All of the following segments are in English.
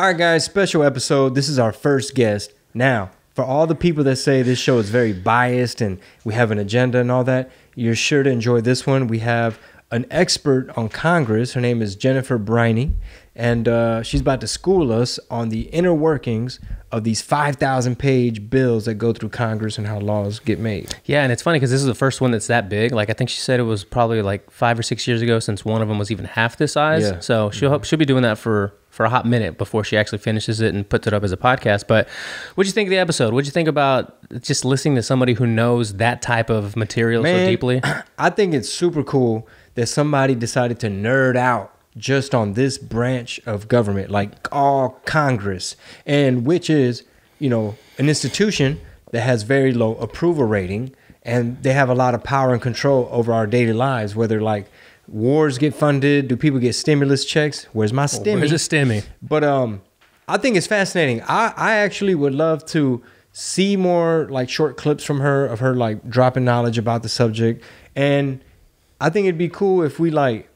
All right, guys, special episode. This is our first guest. Now, for all the people that say this show is very biased and we have an agenda and all that, you're sure to enjoy this one. We have an expert on Congress. Her name is Jennifer Briney, and uh, she's about to school us on the inner workings of these 5,000 page bills that go through Congress and how laws get made. Yeah, and it's funny because this is the first one that's that big. Like I think she said it was probably like five or six years ago since one of them was even half this size. Yeah. So she'll she'll be doing that for for a hot minute before she actually finishes it and puts it up as a podcast. But what'd you think of the episode? What'd you think about just listening to somebody who knows that type of material so deeply? I think it's super cool that somebody decided to nerd out just on this branch of government, like all Congress, and which is, you know, an institution that has very low approval rating, and they have a lot of power and control over our daily lives. Whether like wars get funded, do people get stimulus checks? Where's my stimmy? Where's a stimmy? But um, I think it's fascinating. I I actually would love to see more like short clips from her of her like dropping knowledge about the subject, and I think it'd be cool if we like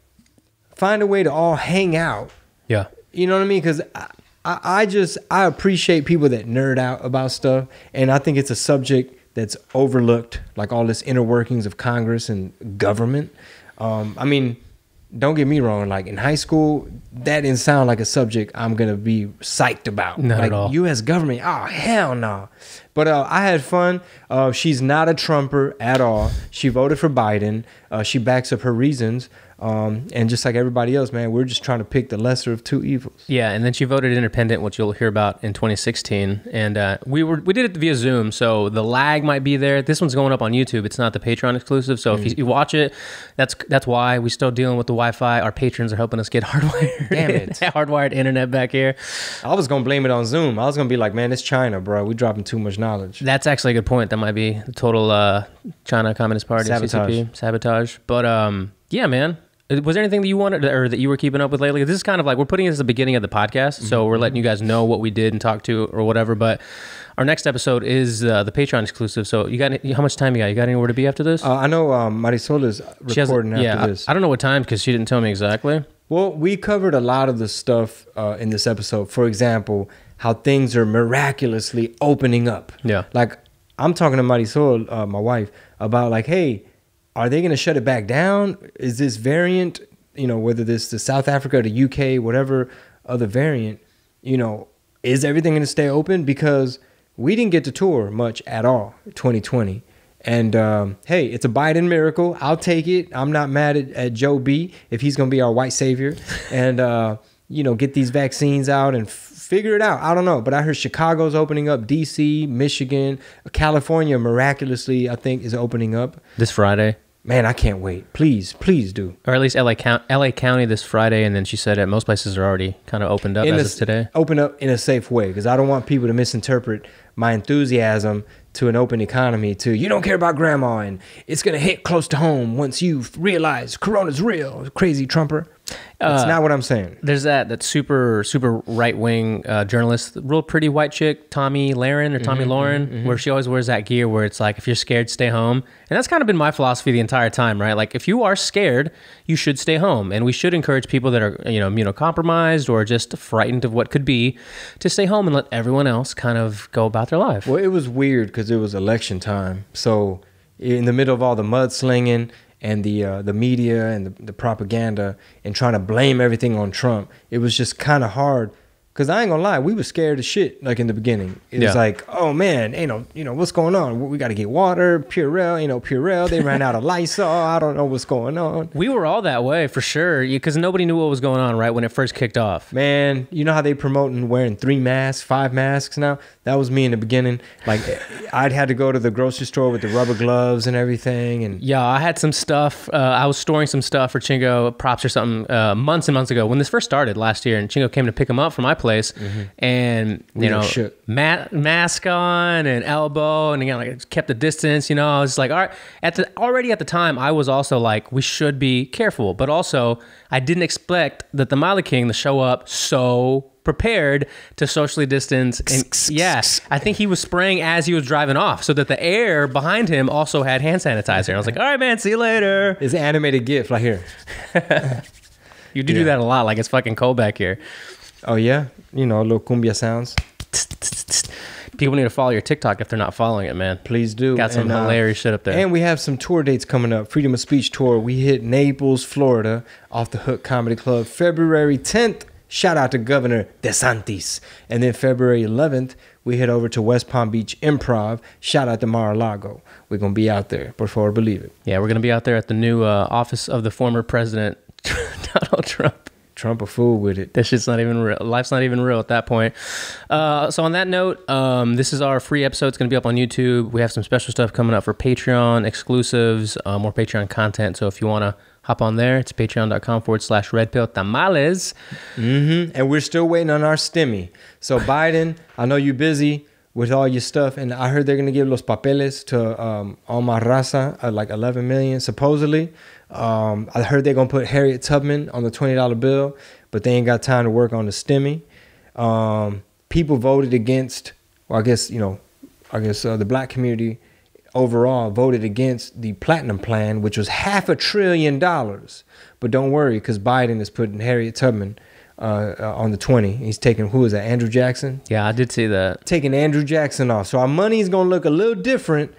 find a way to all hang out. Yeah. You know what I mean? Because I, I I just I appreciate people that nerd out about stuff, and I think it's a subject that's overlooked, like all this inner workings of Congress and government. Um, I mean, don't get me wrong. Like in high school, that didn't sound like a subject I'm gonna be psyched about. Not like at all. U.S. government. Oh hell no! But uh, I had fun. Uh, she's not a Trumper at all. She voted for Biden. Uh, she backs up her reasons. Um, and just like everybody else, man, we're just trying to pick the lesser of two evils. Yeah, and then she voted independent, which you'll hear about in 2016. And uh, we were we did it via Zoom, so the lag might be there. This one's going up on YouTube. It's not the Patreon exclusive, so if you, you watch it, that's that's why we're still dealing with the Wi-Fi. Our patrons are helping us get hardwired. Damn it. hardwired internet back here. I was gonna blame it on Zoom. I was gonna be like, man, it's China, bro. We dropping too much knowledge. That's actually a good point. That might be the total uh, China Communist Party Sabotage. CCP sabotage. But um, yeah, man. Uh, Was there anything that you wanted or that you were keeping up with lately? This is kind of like we're putting it as the beginning of the podcast, so we're letting you guys know what we did and talk to or whatever. But our next episode is uh, the Patreon exclusive. So you got any- how much time you got? You got anywhere to be after this? Uh, I know um, Marisol is She has- recording after yeah, I- this. I, don't know what time because she didn't tell me exactly. Well, we covered a lot of the stuff uh, in this episode. For example, how things are miraculously opening up. Yeah. Like I'm talking to Marisol, uh, my wife, about like, hey, are they going to shut it back down? Is this variant, you know, whether this to South Africa, to UK, whatever other variant, you know, is everything going to stay open? Because we didn't get to tour much at all 2020. And um, hey, it's a Biden miracle. I'll take it. I'm not mad at, at Joe B if he's going to be our white savior and, uh, you know, get these vaccines out and f- figure it out. I don't know. But I heard Chicago's opening up, DC, Michigan, California miraculously, I think, is opening up. This Friday, Man, I can't wait. Please, please do. or at least LA, count, LA County this Friday, and then she said that most places are already kind of opened up In as a- of today. Open up in a safe way because I don't want people to misinterpret my enthusiasm to an open economy to you don't care about grandma and it's going to hit close to home once you realize corona's real, crazy Trumper. That's Uh, not what I'm saying. There's that that super super right wing uh, journalist, real pretty white chick, Tomi Lahren or Tommy Mm-hmm, Lauren, where she always wears that gear where it's like if you're scared, stay home, and that's kind of been my philosophy the entire time, right? Like if you are scared, you should stay home, and we should encourage people that are you know immunocompromised or just frightened of what could be to stay home and let everyone else kind of go about their life. Well, it was weird because it was election time. So in the middle of all the mudslinging and the uh, the media and the, the propaganda and trying to blame everything on Trump, it was just kind of hard. Cause I ain't gonna lie, we were scared as shit. Like in the beginning, it was like, oh man, ain't no, you know, what's going on? We got to get water, Purell, you know, Purell. They ran out of Lysol. I don't know what's going on. We were all that way for sure, because nobody knew what was going on right when it first kicked off. Man, you know how they promoting wearing three masks, five masks now? That was me in the beginning. Like I'd had to go to the grocery store with the rubber gloves and everything and Yeah, I had some stuff. Uh, I was storing some stuff for Chingo props or something uh, months and months ago when this first started last year, and Chingo came to pick them up from my place, and Mm-hmm. We you were know, ma- mask on and elbow, and again, like kept the distance. You know, I was like, all right. At the already at the time, I was also like, we should be careful, but also I didn't expect that the Mala King to show up so prepared to socially distance and yeah i think he was spraying as he was driving off so that the air behind him also had hand sanitizer i was like all right man see you later it's an animated GIF right here. you do Yeah. do that a lot like it's fucking cold back here Oh yeah, you know, little cumbia sounds. People need to follow your TikTok if they're not following it, man. Please do. Got some And, uh, hilarious shit up there. And we have some tour dates coming up. Freedom of Speech tour. We hit Naples, Florida, off the Hook Comedy Club, February 10th. Shout out to Governor DeSantis. And then February 11th, we head over to West Palm Beach Improv. Shout out to Mar-a-Lago. We're gonna be out there. Favor, believe it. yeah, we're gonna be out there at the new uh, office of the former president Donald Trump. Trump a fool with it. That shit's not even real. Life's not even real at that point. Uh, so on that note, um, this is our free episode. It's going to be up on YouTube. We have some special stuff coming up for Patreon exclusives, uh, more Patreon content. So if you want to hop on there, it's patreon.com forward slash red pill tamales. hmm And we're still waiting on our stimmy. So Biden, I know you're busy with all your stuff, and I heard they're gonna give los papeles to um, Omar Raza, uh, like 11 million supposedly. Um, I heard they're gonna put Harriet Tubman on the $20 bill, but they ain't got time to work on the stimmy. Um, people voted against, well, I guess you know, I guess uh, the black community overall voted against the platinum plan, which was half a trillion dollars. But don't worry, because Biden is putting Harriet Tubman uh, uh, on the 20. He's taking, who is that, Andrew Jackson? Yeah, I did see that. Taking Andrew Jackson off. So our money is going to look a little different.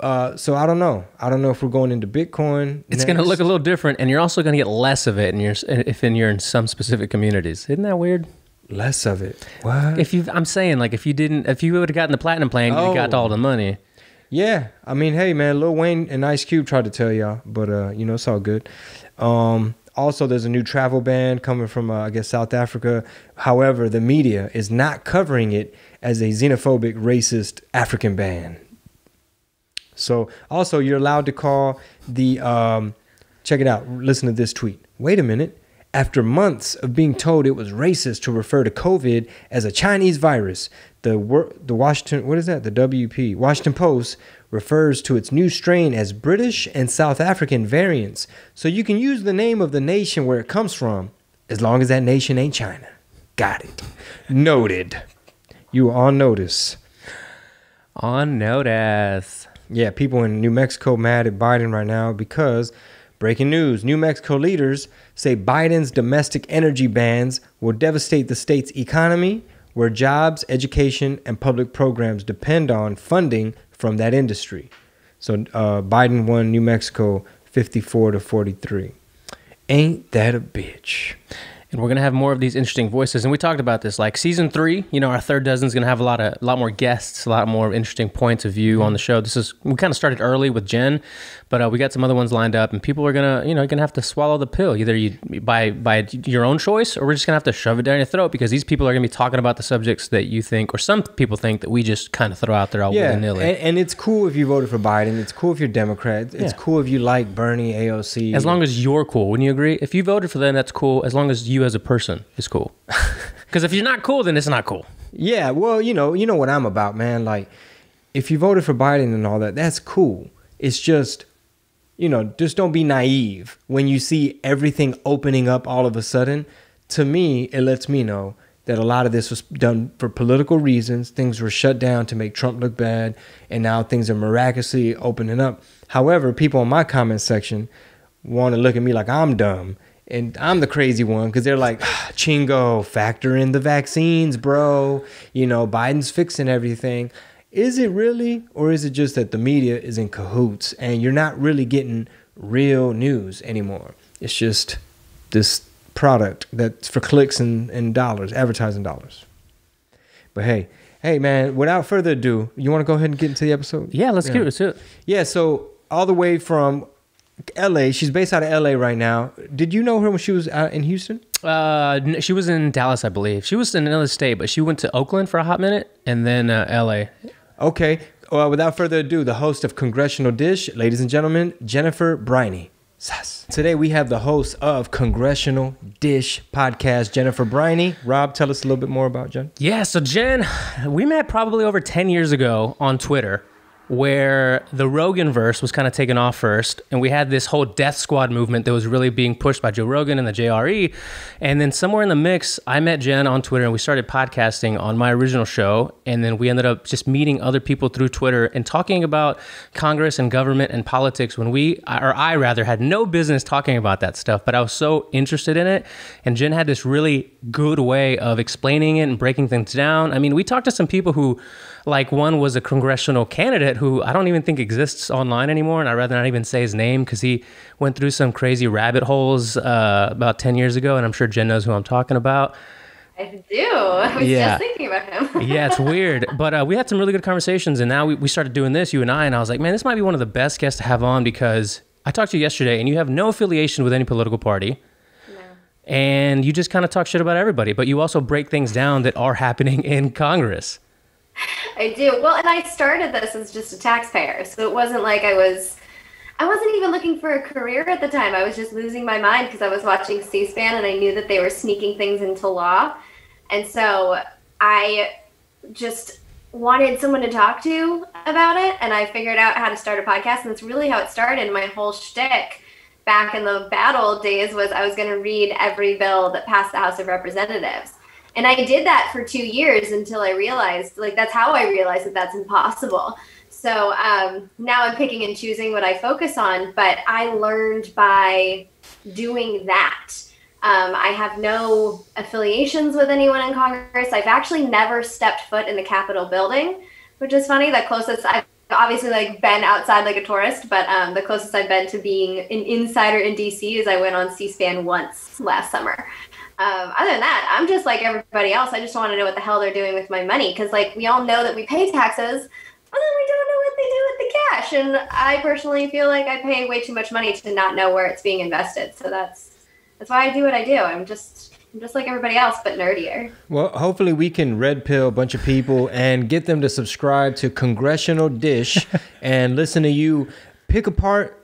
Uh, so I don't know. I don't know if we're going into Bitcoin. It's going to look a little different, and you're also going to get less of it in your, if in you're in some specific communities. Isn't that weird? less of it. What? If you, I'm saying, like, if you didn't, if you would have gotten the platinum plan, you got Oh. all the money. Yeah, I mean, hey man, Lil Wayne and Ice Cube tried to tell y'all, but uh, you know it's all good. Um, also, there's a new travel ban coming from uh, I guess South Africa. However, the media is not covering it as a xenophobic, racist African ban. So, also, you're allowed to call the. Um, check it out. Listen to this tweet. Wait a minute. After months of being told it was racist to refer to COVID as a Chinese virus, the the Washington what is that? The WP Washington Post refers to its new strain as British and South African variants. So you can use the name of the nation where it comes from, as long as that nation ain't China. Got it. Noted. You are on notice. On notice. Yeah, people in New Mexico mad at Biden right now because breaking news New Mexico leaders say Biden's domestic energy bans will devastate the state's economy, where jobs, education, and public programs depend on funding from that industry. So uh, Biden won New Mexico 54 to 43. Ain't that a bitch? and we're gonna have more of these interesting voices. And we talked about this, like season three. You know, our third dozen is gonna have a lot of, a lot more guests, a lot more interesting points of view on the show. This is we kind of started early with Jen, but uh, we got some other ones lined up, and people are gonna, you know, gonna have to swallow the pill. Either you by by your own choice, or we're just gonna have to shove it down your throat because these people are gonna be talking about the subjects that you think, or some people think that we just kind of throw out there all Yeah, willy and, nilly. and it's cool if you voted for Biden. It's cool if you're Democrat. It's Yeah. cool if you like Bernie, AOC. As long as you're cool, wouldn't you agree? If you voted for them, that's cool. As long as you as a person is cool. Because if you're not cool, then it's not cool. Yeah, well, you know, you know what I'm about, man. Like, if you voted for Biden and all that, that's cool. It's just, you know, just don't be naive when you see everything opening up all of a sudden. To me, it lets me know that a lot of this was done for political reasons. Things were shut down to make Trump look bad, and now things are miraculously opening up. However, people in my comment section want to look at me like I'm dumb. And I'm the crazy one because they're like, "Ah, Chingo, factor in the vaccines, bro. You know, Biden's fixing everything. Is it really? Or is it just that the media is in cahoots and you're not really getting real news anymore? It's just this product that's for clicks and, and dollars, advertising dollars. But hey, hey, man, without further ado, you want to go ahead and get into the episode? Yeah, let's get it. Let's do it. Yeah, so all the way from LA, she's based out of LA right now. Did you know her when she was out in Houston? Uh, she was in Dallas, I believe. She was in another state, but she went to Oakland for a hot minute and then uh, L.A. Okay. Well, without further ado, the host of Congressional Dish, ladies and gentlemen, Jennifer Briney. Sass. Today we have the host of Congressional Dish podcast, Jennifer Briney. Rob, tell us a little bit more about Jen. Yeah, so Jen, we met probably over ten years ago on Twitter. Where the Rogan verse was kind of taken off first, and we had this whole Death Squad movement that was really being pushed by Joe Rogan and the JRE. And then somewhere in the mix, I met Jen on Twitter, and we started podcasting on my original show. And then we ended up just meeting other people through Twitter and talking about Congress and government and politics when we, or I rather, had no business talking about that stuff, but I was so interested in it. And Jen had this really good way of explaining it and breaking things down. I mean, we talked to some people who like one was a congressional candidate who I don't even think exists online anymore, and I'd rather not even say his name because he went through some crazy rabbit holes uh, about ten years ago, and I'm sure Jen knows who I'm talking about. I do. I was Yeah. just thinking about him. yeah, it's weird. But uh, we had some really good conversations, and now we, we started doing this, you and I, and I was like, man, this might be one of the best guests to have on because I talked to you yesterday, and you have no affiliation with any political party. And you just kind of talk shit about everybody, but you also break things down that are happening in Congress. I do. Well, and I started this as just a taxpayer, so it wasn't like I was. I wasn't even looking for a career at the time. I was just losing my mind because I was watching C-SPAN and I knew that they were sneaking things into law, and so I just wanted someone to talk to about it, and I figured out how to start a podcast, and that's really how it started. My whole shtick back in the bad old days was I was going to read every bill that passed the House of Representatives. And I did that for two years until I realized, like, that's how I realized that that's impossible. So um, now I'm picking and choosing what I focus on, but I learned by doing that. Um, I have no affiliations with anyone in Congress. I've actually never stepped foot in the Capitol building, which is funny. The closest I've obviously like been outside like a tourist, but um, the closest I've been to being an insider in DC is I went on C-SPAN once last summer. Um, other than that, I'm just like everybody else. I just want to know what the hell they're doing with my money because, like, we all know that we pay taxes, but then we don't know what they do with the cash. And I personally feel like I pay way too much money to not know where it's being invested. So that's that's why I do what I do. I'm just I'm just like everybody else, but nerdier. Well, hopefully we can red pill a bunch of people and get them to subscribe to Congressional Dish and listen to you pick apart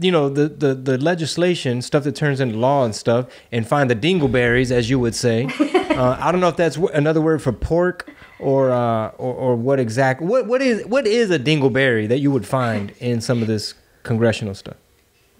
you know the, the the legislation stuff that turns into law and stuff and find the dingleberries as you would say uh, i don't know if that's another word for pork or uh or, or what exact what what is what is a dingleberry that you would find in some of this congressional stuff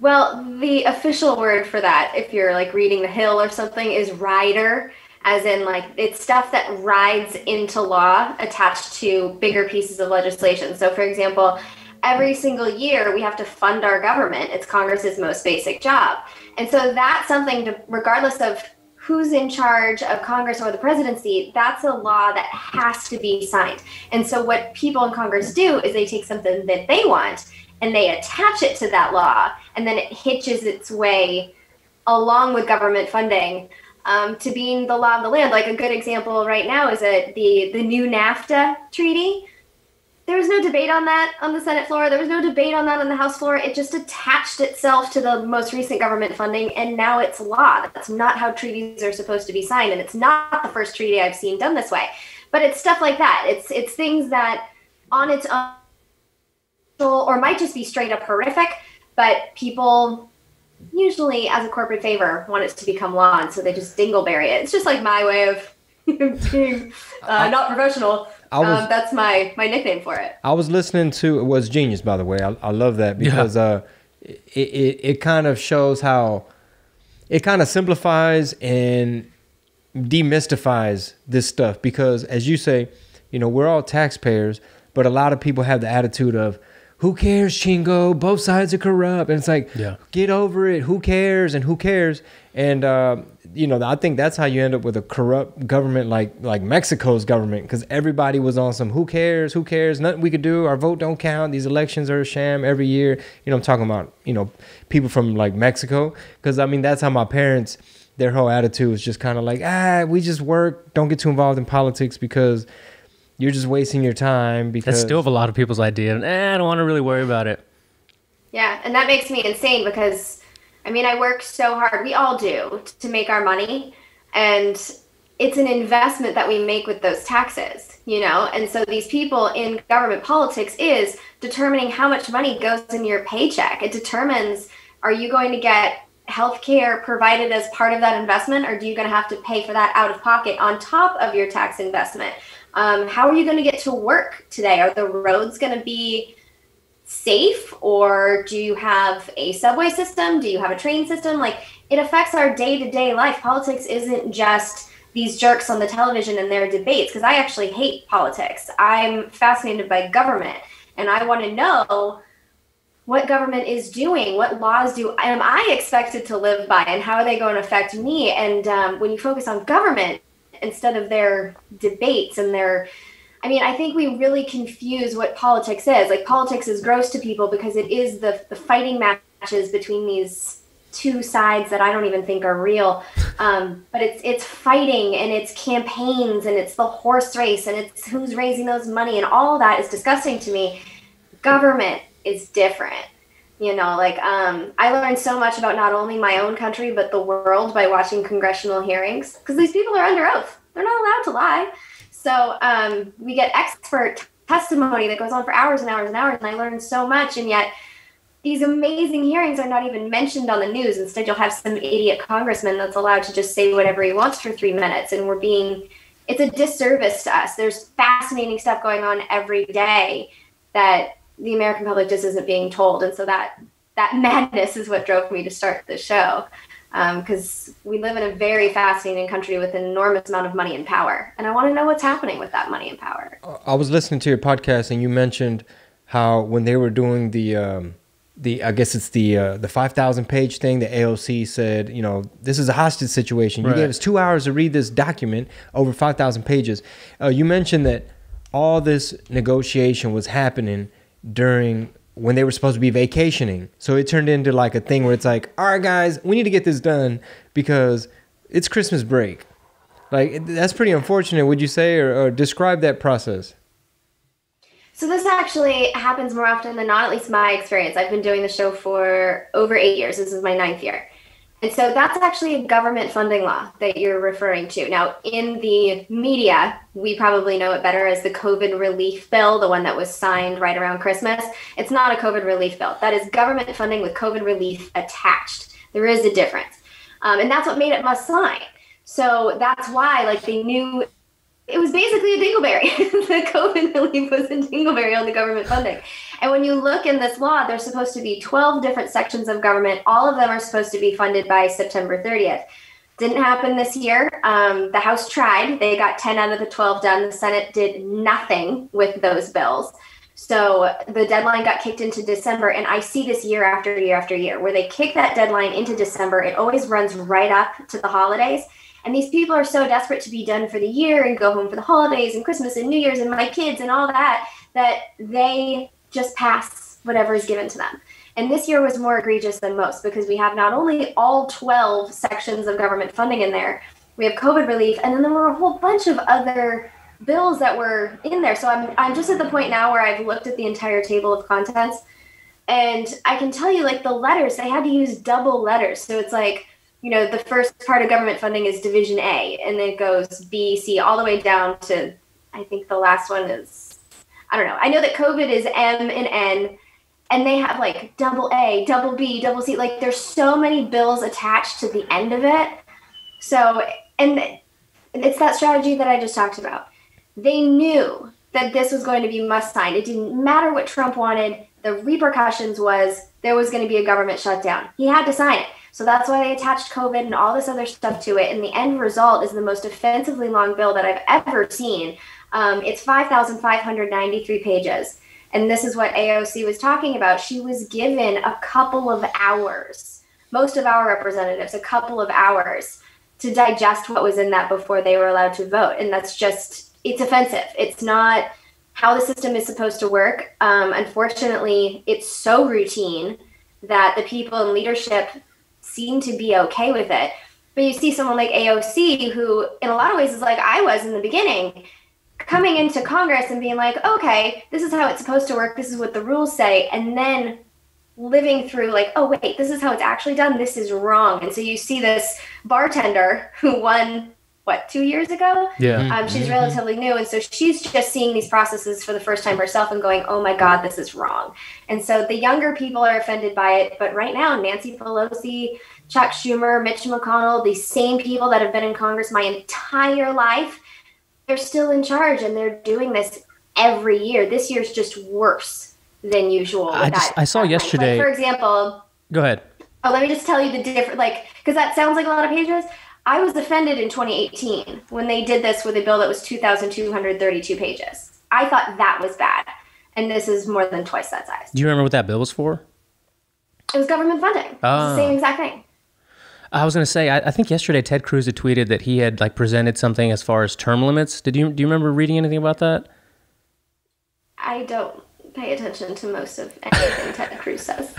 Well, the official word for that, if you're like reading The Hill or something, is rider, as in like it's stuff that rides into law attached to bigger pieces of legislation. So, for example, every single year we have to fund our government. It's Congress's most basic job. And so that's something to, regardless of who's in charge of Congress or the presidency, that's a law that has to be signed. And so what people in Congress do is they take something that they want and they attach it to that law, and then it hitches its way along with government funding um, to being the law of the land. Like a good example right now is that the the new NAFTA treaty. There was no debate on that on the Senate floor. There was no debate on that on the House floor. It just attached itself to the most recent government funding, and now it's law. That's not how treaties are supposed to be signed, and it's not the first treaty I've seen done this way. But it's stuff like that. It's it's things that on its own or might just be straight up horrific, but people usually, as a corporate favor, want it to become law, and so they just dingleberry it. It's just like my way of being uh, not professional. I was- um, that's my my nickname for it. I was listening to it was genius by the way. I, I love that because uh, it, it it kind of shows how it kind of simplifies and demystifies this stuff because as you say, you know, we're all taxpayers, but a lot of people have the attitude of who cares, Chingo? Both sides are corrupt. And it's like, Yeah. get over it. Who cares? And who cares? And uh, you know, I think that's how you end up with a corrupt government like like Mexico's government because everybody was on some who cares, who cares, nothing we could do. Our vote don't count. These elections are a sham every year. You know, I'm talking about you know people from like Mexico because I mean that's how my parents their whole attitude was just kind of like ah we just work, don't get too involved in politics because you're just wasting your time because That's still a lot of people's idea. And eh, I don't want to really worry about it. Yeah, and that makes me insane because I mean, I work so hard. We all do to make our money, and it's an investment that we make with those taxes, you know? And so these people in government politics is determining how much money goes in your paycheck. It determines are you going to get health care provided as part of that investment, or do you going to have to pay for that out of pocket on top of your tax investment? Um, how are you going to get to work today? Are the roads going to be safe or do you have a subway system? Do you have a train system? Like it affects our day to day life. Politics isn't just these jerks on the television and their debates because I actually hate politics. I'm fascinated by government and I want to know what government is doing, what laws do am I expected to live by, and how are they going to affect me? And um, when you focus on government instead of their debates and their I mean, I think we really confuse what politics is. Like politics is gross to people because it is the the fighting matches between these two sides that I don't even think are real. Um, but it's it's fighting and it's campaigns and it's the horse race and it's who's raising those money and all that is disgusting to me. Government is different. You know, like um, I learned so much about not only my own country but the world by watching congressional hearings because these people are under oath. They're not allowed to lie. So um, we get expert testimony that goes on for hours and hours and hours, and I learned so much. And yet, these amazing hearings are not even mentioned on the news. Instead, you'll have some idiot congressman that's allowed to just say whatever he wants for three minutes, and we're being it's a disservice to us. There's fascinating stuff going on every day that the American public just isn't being told, and so that that madness is what drove me to start the show because um, we live in a very fascinating country with an enormous amount of money and power. And I want to know what's happening with that money and power. I was listening to your podcast, and you mentioned how when they were doing the um, the I guess it's the uh, the five thousand page thing, the AOC said, you know, this is a hostage situation. You right. gave us two hours to read this document over five thousand pages. Uh, you mentioned that all this negotiation was happening during when they were supposed to be vacationing. So it turned into like a thing where it's like, all right, guys, we need to get this done because it's Christmas break. Like that's pretty unfortunate, would you say, or, or describe that process? So this actually happens more often than not, at least my experience. I've been doing the show for over eight years. This is my ninth year. And so that's actually a government funding law that you're referring to. Now, in the media, we probably know it better as the COVID relief bill, the one that was signed right around Christmas. It's not a COVID relief bill. That is government funding with COVID relief attached. There is a difference. Um, and that's what made it must sign. So that's why, like, they knew it was basically a dingleberry. the COVID relief was a dingleberry on the government funding. And when you look in this law, there's supposed to be 12 different sections of government. All of them are supposed to be funded by September 30th. Didn't happen this year. Um, the House tried. They got 10 out of the 12 done. The Senate did nothing with those bills. So the deadline got kicked into December. And I see this year after year after year where they kick that deadline into December. It always runs right up to the holidays. And these people are so desperate to be done for the year and go home for the holidays and Christmas and New Year's and my kids and all that that they just pass whatever is given to them. And this year was more egregious than most because we have not only all 12 sections of government funding in there, we have COVID relief, and then there were a whole bunch of other bills that were in there. So I'm, I'm just at the point now where I've looked at the entire table of contents, and I can tell you, like, the letters, they had to use double letters. So it's like, you know, the first part of government funding is Division A, and then it goes B, C, all the way down to, I think the last one is, I don't know. I know that COVID is M and N, and they have like double A, double B, double C. Like there's so many bills attached to the end of it. So, and it's that strategy that I just talked about. They knew that this was going to be must sign. It didn't matter what Trump wanted. The repercussions was there was going to be a government shutdown. He had to sign it. So that's why they attached COVID and all this other stuff to it. And the end result is the most offensively long bill that I've ever seen. Um, it's 5,593 pages. And this is what AOC was talking about. She was given a couple of hours, most of our representatives, a couple of hours to digest what was in that before they were allowed to vote. And that's just, it's offensive. It's not how the system is supposed to work. Um, unfortunately, it's so routine that the people in leadership seem to be okay with it. But you see someone like AOC, who in a lot of ways is like I was in the beginning, coming into Congress and being like, okay, this is how it's supposed to work, this is what the rules say, and then living through like, oh wait, this is how it's actually done, this is wrong. And so you see this bartender who won what two years ago yeah um, she's mm-hmm. relatively new and so she's just seeing these processes for the first time herself and going oh my god this is wrong and so the younger people are offended by it but right now nancy pelosi chuck schumer mitch mcconnell these same people that have been in congress my entire life they're still in charge and they're doing this every year this year's just worse than usual. I just- I saw yesterday- Like, for example, Go ahead. Oh, let me just tell you the different, like, because that sounds like a lot of pages. I was offended in 2018 when they did this with a bill that was 2,232 pages. I thought that was bad. And this is more than twice that size. Do you remember what that bill was for? It was government funding. The ah. same exact thing. I was gonna say, I, I think yesterday Ted Cruz had tweeted that he had like presented something as far as term limits. Did you do you remember reading anything about that? I don't pay attention to most of anything Ted Cruz says.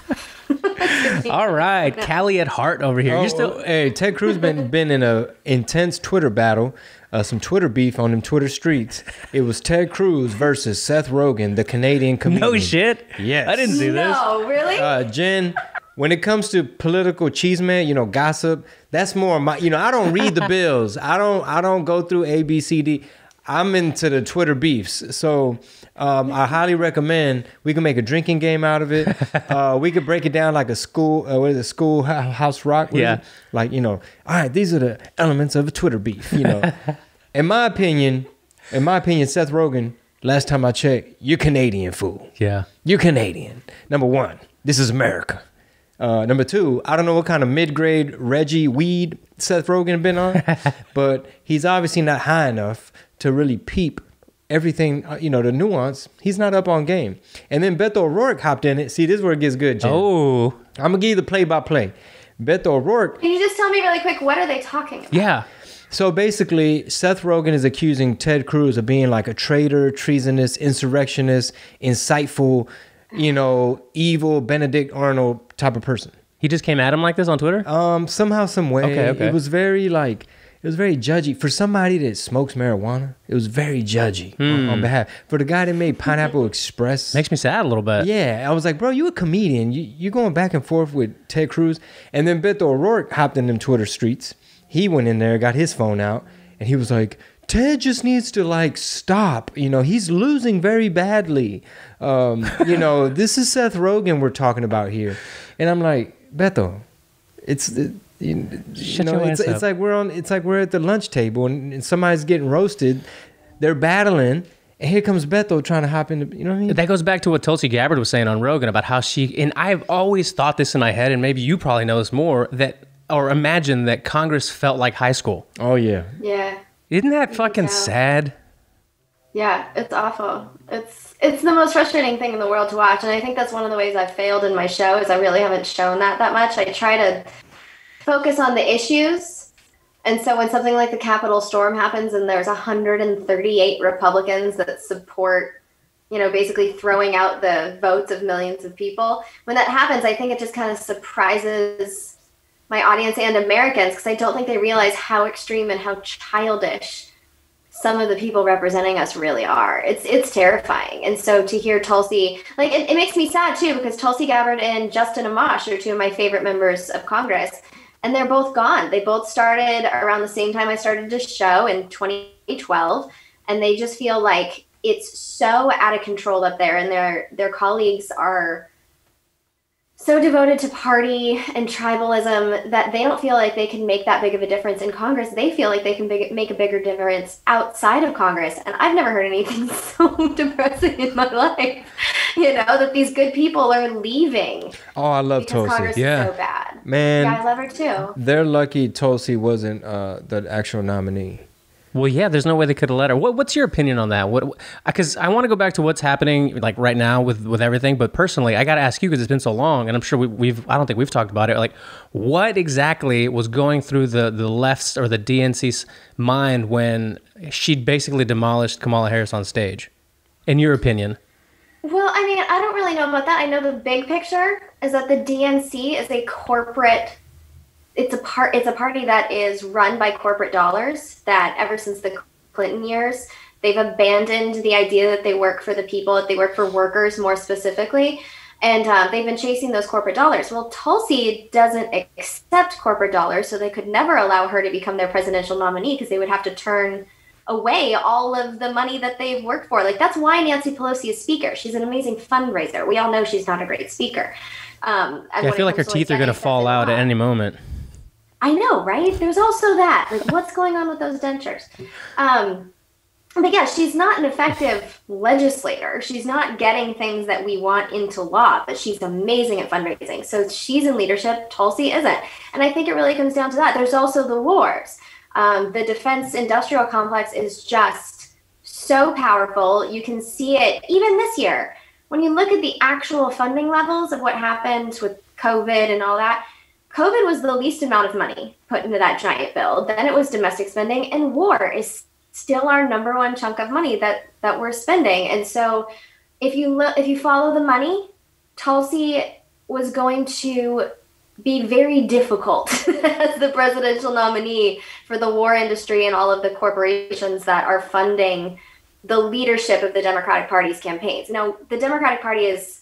All right, Callie at heart over here. Oh, You're still hey, Ted Cruz been been in a intense Twitter battle, uh, some Twitter beef on them Twitter streets. It was Ted Cruz versus Seth Rogen, the Canadian comedian. no shit. Yes. I didn't see this. No, really? Uh, Jen, when it comes to political cheese man, you know, gossip, that's more my you know, I don't read the bills. I don't I don't go through A, B, C, D. I'm into the Twitter beefs. So um, I highly recommend we can make a drinking game out of it. Uh, we could break it down like a school, uh, what is it, school house rock? What Yeah. Like, you know, all right, these are the elements of a Twitter beef, you know. in my opinion, in my opinion, Seth Rogen, last time I checked, you're Canadian fool. Yeah. You're Canadian. Number one, this is America. Uh, number two, I don't know what kind of mid-grade Reggie weed Seth Rogen been on, but he's obviously not high enough to really peep everything. uh, You know, the nuance. He's not up on game. And then Beto O'Rourke hopped in it. See, this is where it gets good, Jim. Oh, I'm gonna give you the play-by-play. Beto O'Rourke Can you just tell me really quick, what are they talking about? yeah. so basically, Seth Rogen is accusing Ted Cruz of being like a traitor, treasonous, insurrectionist, insightful, you know, evil Benedict Arnold type of person. He just came at him like this on Twitter. Um, somehow, some way, Okay, okay. it was very like it was very judgy for somebody that smokes marijuana. It was very judgy on, Hmm. on behalf for the guy that made Pineapple Express. Makes me sad a little bit. Yeah, I was like, bro, you a comedian. You you going back and forth with Ted Cruz, and then Beto O'Rourke hopped in them Twitter streets. He went in there, got his phone out, and he was like, Ted just needs to like stop. You know, he's losing very badly. Um, you know, this is Seth Rogen we're talking about here, and I'm like, Beto, it's. It, you, you know, it's, it's like we're on. It's like we're at the lunch table and, and somebody's getting roasted. They're battling, and here comes Beto trying to hop into. You know what I mean? That goes back to what Tulsi Gabbard was saying on Rogan about how she and I've always thought this in my head, and maybe you probably know this more that or imagine that Congress felt like high school. Oh yeah. Yeah. Isn't that fucking sad? Yeah, it's awful. It's it's the most frustrating thing in the world to watch, and I think that's one of the ways I've failed in my show is I really haven't shown that that much. I try to focus on the issues, and so when something like the Capitol storm happens, and there's 138 Republicans that support, you know, basically throwing out the votes of millions of people, when that happens, I think it just kind of surprises my audience and Americans because I don't think they realize how extreme and how childish some of the people representing us really are. It's it's terrifying. And so to hear Tulsi, like it, it makes me sad too because Tulsi Gabbard and Justin Amash are two of my favorite members of Congress, and they're both gone. They both started around the same time I started this show in 2012, and they just feel like it's so out of control up there, and their their colleagues are so devoted to party and tribalism that they don't feel like they can make that big of a difference in Congress. They feel like they can big, make a bigger difference outside of Congress. And I've never heard anything so depressing in my life. You know, that these good people are leaving Oh, I love Tulsi. Congress Yeah. is so bad. Man, yeah, I love her too. they're lucky Tulsi wasn't uh, the actual nominee. Well, yeah, there's no way they could have let her. What, what's your opinion on that? What? Because I want to go back to what's happening, like right now with with everything. But personally, I got to ask you because it's been so long, and I'm sure we, we've. I don't think we've talked about it. Like, what exactly was going through the the left's or the DNC's mind when she basically demolished Kamala Harris on stage? In your opinion? Well, I mean, I don't really know about that. I know the big picture is that the DNC is a corporate it's a part it's a party that is run by corporate dollars that ever since the Clinton years they've abandoned the idea that they work for the people that they work for workers more specifically. And um, they've been chasing those corporate dollars. Well tulsi doesn't accept corporate dollars so they could never allow her to become their presidential nominee because they would have to turn away all of the money that they've worked for. Like that's why nancy pelosi is speaker. She's an amazing fundraiser. We all know she's not a great speaker. Um, Yeah, I feel like her teeth are going to fall out at any moment. I know, right? There's also that. Like, what's going on with those dentures? Um, but yeah, she's not an effective legislator. She's not getting things that we want into law, but she's amazing at fundraising. So she's in leadership. Tulsi isn't. And I think it really comes down to that. There's also the wars. Um, the defense industrial complex is just so powerful. You can see it even this year. When you look at the actual funding levels of what happened with COVID and all that, COVID was the least amount of money put into that giant bill. Then it was domestic spending, and war is still our number one chunk of money that that we're spending. And so if you look if you follow the money, Tulsi was going to be very difficult as the presidential nominee for the war industry and all of the corporations that are funding the leadership of the Democratic Party's campaigns. Now, the Democratic Party is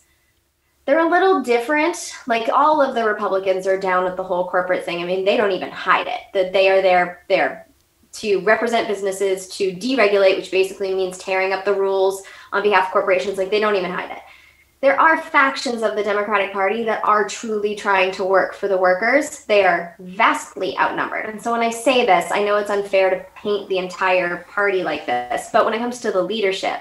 they're a little different. Like all of the Republicans are down with the whole corporate thing. I mean, they don't even hide it. That they are there there to represent businesses, to deregulate, which basically means tearing up the rules on behalf of corporations. Like they don't even hide it. There are factions of the Democratic Party that are truly trying to work for the workers. They are vastly outnumbered. And so when I say this, I know it's unfair to paint the entire party like this, but when it comes to the leadership,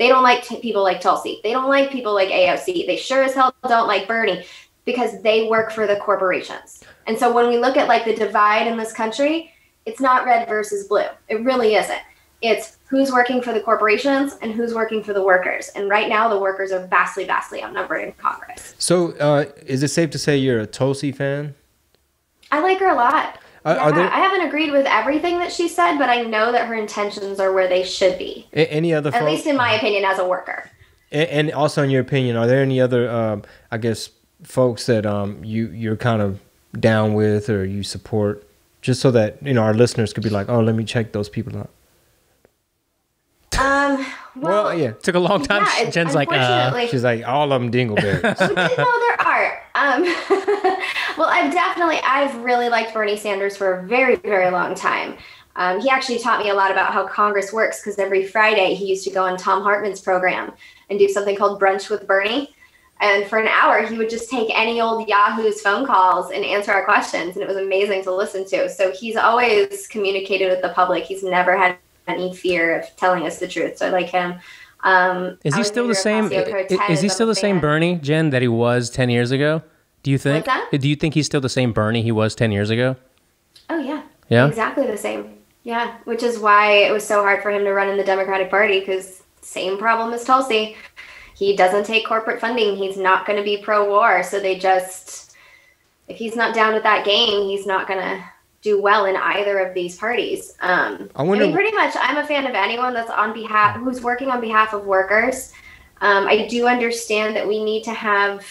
they don't like t- people like Tulsi. They don't like people like AOC. They sure as hell don't like Bernie because they work for the corporations. And so when we look at like the divide in this country, it's not red versus blue. It really isn't. It's who's working for the corporations and who's working for the workers. And right now, the workers are vastly, vastly outnumbered in Congress. So, uh, is it safe to say you're a Tulsi fan? I like her a lot. Are- yeah, are there- I haven't agreed with everything that she said, but I know that her intentions are where they should be. A- any other At least in my opinion, as a worker. And also, in your opinion, are there any other, um, I guess, folks that um, you you're kind of down with or you support, just so that you know our listeners could be like, oh, let me check those people out. Um, well, Well, yeah. Took a long time. yeah, Jen's like, uh, She's like, all of them dingleberries. no, there are. Um, well, I've definitely, I've really liked Bernie Sanders for a very, very long time. Um, he actually taught me a lot about how Congress works because every Friday he used to go on Thom Hartmann's program and do something called Brunch with Bernie. And for an hour, he would just take any old Yahoo's phone calls and answer our questions. And it was amazing to listen to. So he's always communicated with the public. He's never had any fear of telling us the truth. So I like him. Um, is he still the same? Is, he still the same. Bernie, Jen, that he was 10 years ago? Do you think? Do you think he's still the same Bernie he was 10 years ago? Oh yeah. Yeah? Exactly the same. Yeah, which is why it was so hard for him to run in the Democratic Party because same problem as Tulsi. He doesn't take corporate funding. He's not going to be pro-war, so they just if he's not down with that game, he's not going to do well in either of these parties. Um, I wonder- I mean, pretty much, I'm a fan of anyone that's on behalf who's working on behalf of workers. Um, I do understand that we need to have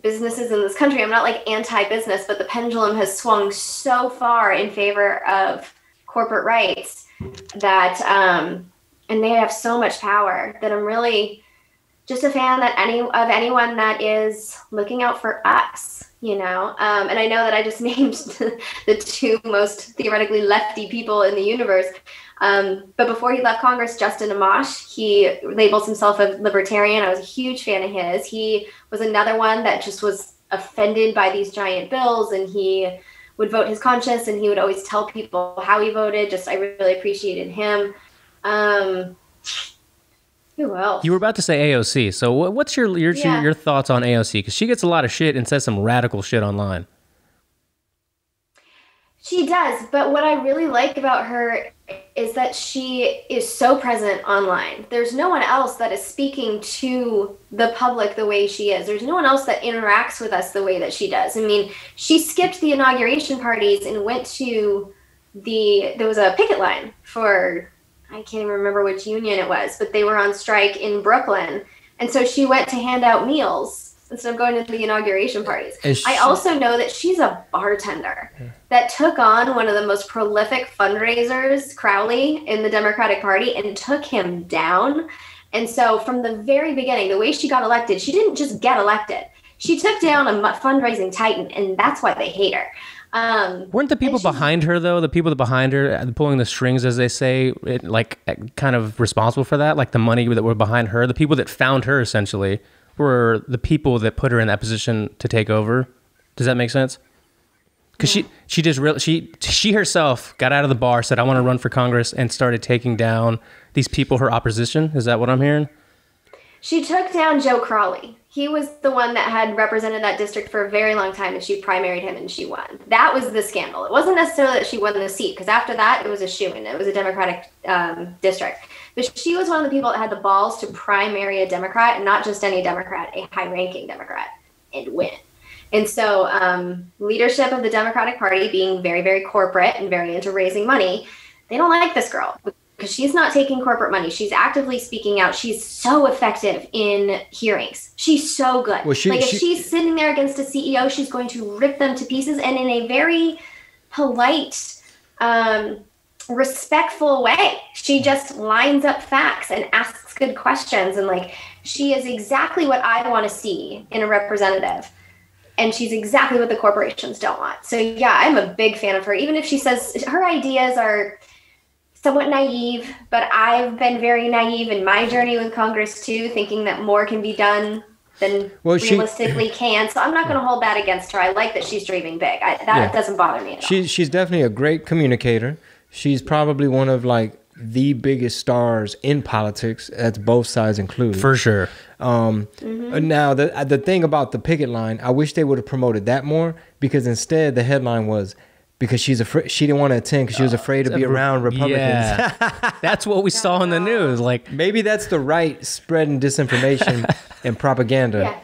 businesses in this country. I'm not like anti-business, but the pendulum has swung so far in favor of corporate rights that, um, and they have so much power that I'm really just a fan that any of anyone that is looking out for us. You know, um, and I know that I just named the two most theoretically lefty people in the universe. Um, but before he left Congress, Justin Amash, he labels himself a libertarian. I was a huge fan of his. He was another one that just was offended by these giant bills, and he would vote his conscience, and he would always tell people how he voted. Just I really appreciated him. Um, who else? You were about to say AOC. So what's your your, Yeah. your thoughts on AOC? Because she gets a lot of shit and says some radical shit online. She does, but what I really like about her is that she is so present online. There's no one else that is speaking to the public the way she is. There's no one else that interacts with us the way that she does. I mean, she skipped the inauguration parties and went to the there was a picket line for I can't even remember which union it was, but they were on strike in Brooklyn. And so she went to hand out meals instead of going to the inauguration parties. Is I also know that she's a bartender that took on one of the most prolific fundraisers, Crowley, in the Democratic Party and took him down. And so from the very beginning, the way she got elected, she didn't just get elected. She took down a fundraising titan, and that's why they hate her. Um, Weren't the people she's- behind her though, the people that behind her uh, pulling the strings, as they say, it, like uh, kind of responsible for that? Like the money that were behind her, the people that found her essentially were the people that put her in that position to take over. Does that make sense? because she she just really she she herself got out of the bar, said I want to run for Congress, and started taking down these people, her opposition. Is that what I'm hearing? She took down Joe Crowley. He was the one that had represented that district for a very long time, and she primaried him and she won. That was the scandal. It wasn't necessarily that she won the seat, because after that, it was a shoe in. It was a Democratic um, district. But she was one of the people that had the balls to primary a Democrat, and not just any Democrat, a high ranking Democrat, and win. And so, um, leadership of the Democratic Party being very, very corporate and very into raising money, they don't like this girl because she's not taking corporate money. She's actively speaking out. She's so effective in hearings. She's so good. Well, she- like if she- she's sitting there against a CEO, she's going to rip them to pieces and in a very polite, um, respectful way. She just lines up facts and asks good questions. And like, she is exactly what I want to see in a representative. And she's exactly what the corporations don't want. So, yeah, I'm a big fan of her. Even if she says her ideas are somewhat naive, but I've been very naive in my journey with Congress too, thinking that more can be done than Well, she- realistically can. So I'm not going to hold that against her. I like that she's dreaming big. I, that Yeah. doesn't bother me at all. She's definitely a great communicator. She's probably one of like the biggest stars in politics. That's both sides included. For sure. Um, Now the the thing about the picket line, I wish they would have promoted that more because instead the headline was because she's afraid she didn't want to attend because she was afraid to be around Republicans. Yeah. That's what we saw in the news. Like, Maybe that's the right spreading disinformation and propaganda. Yeah.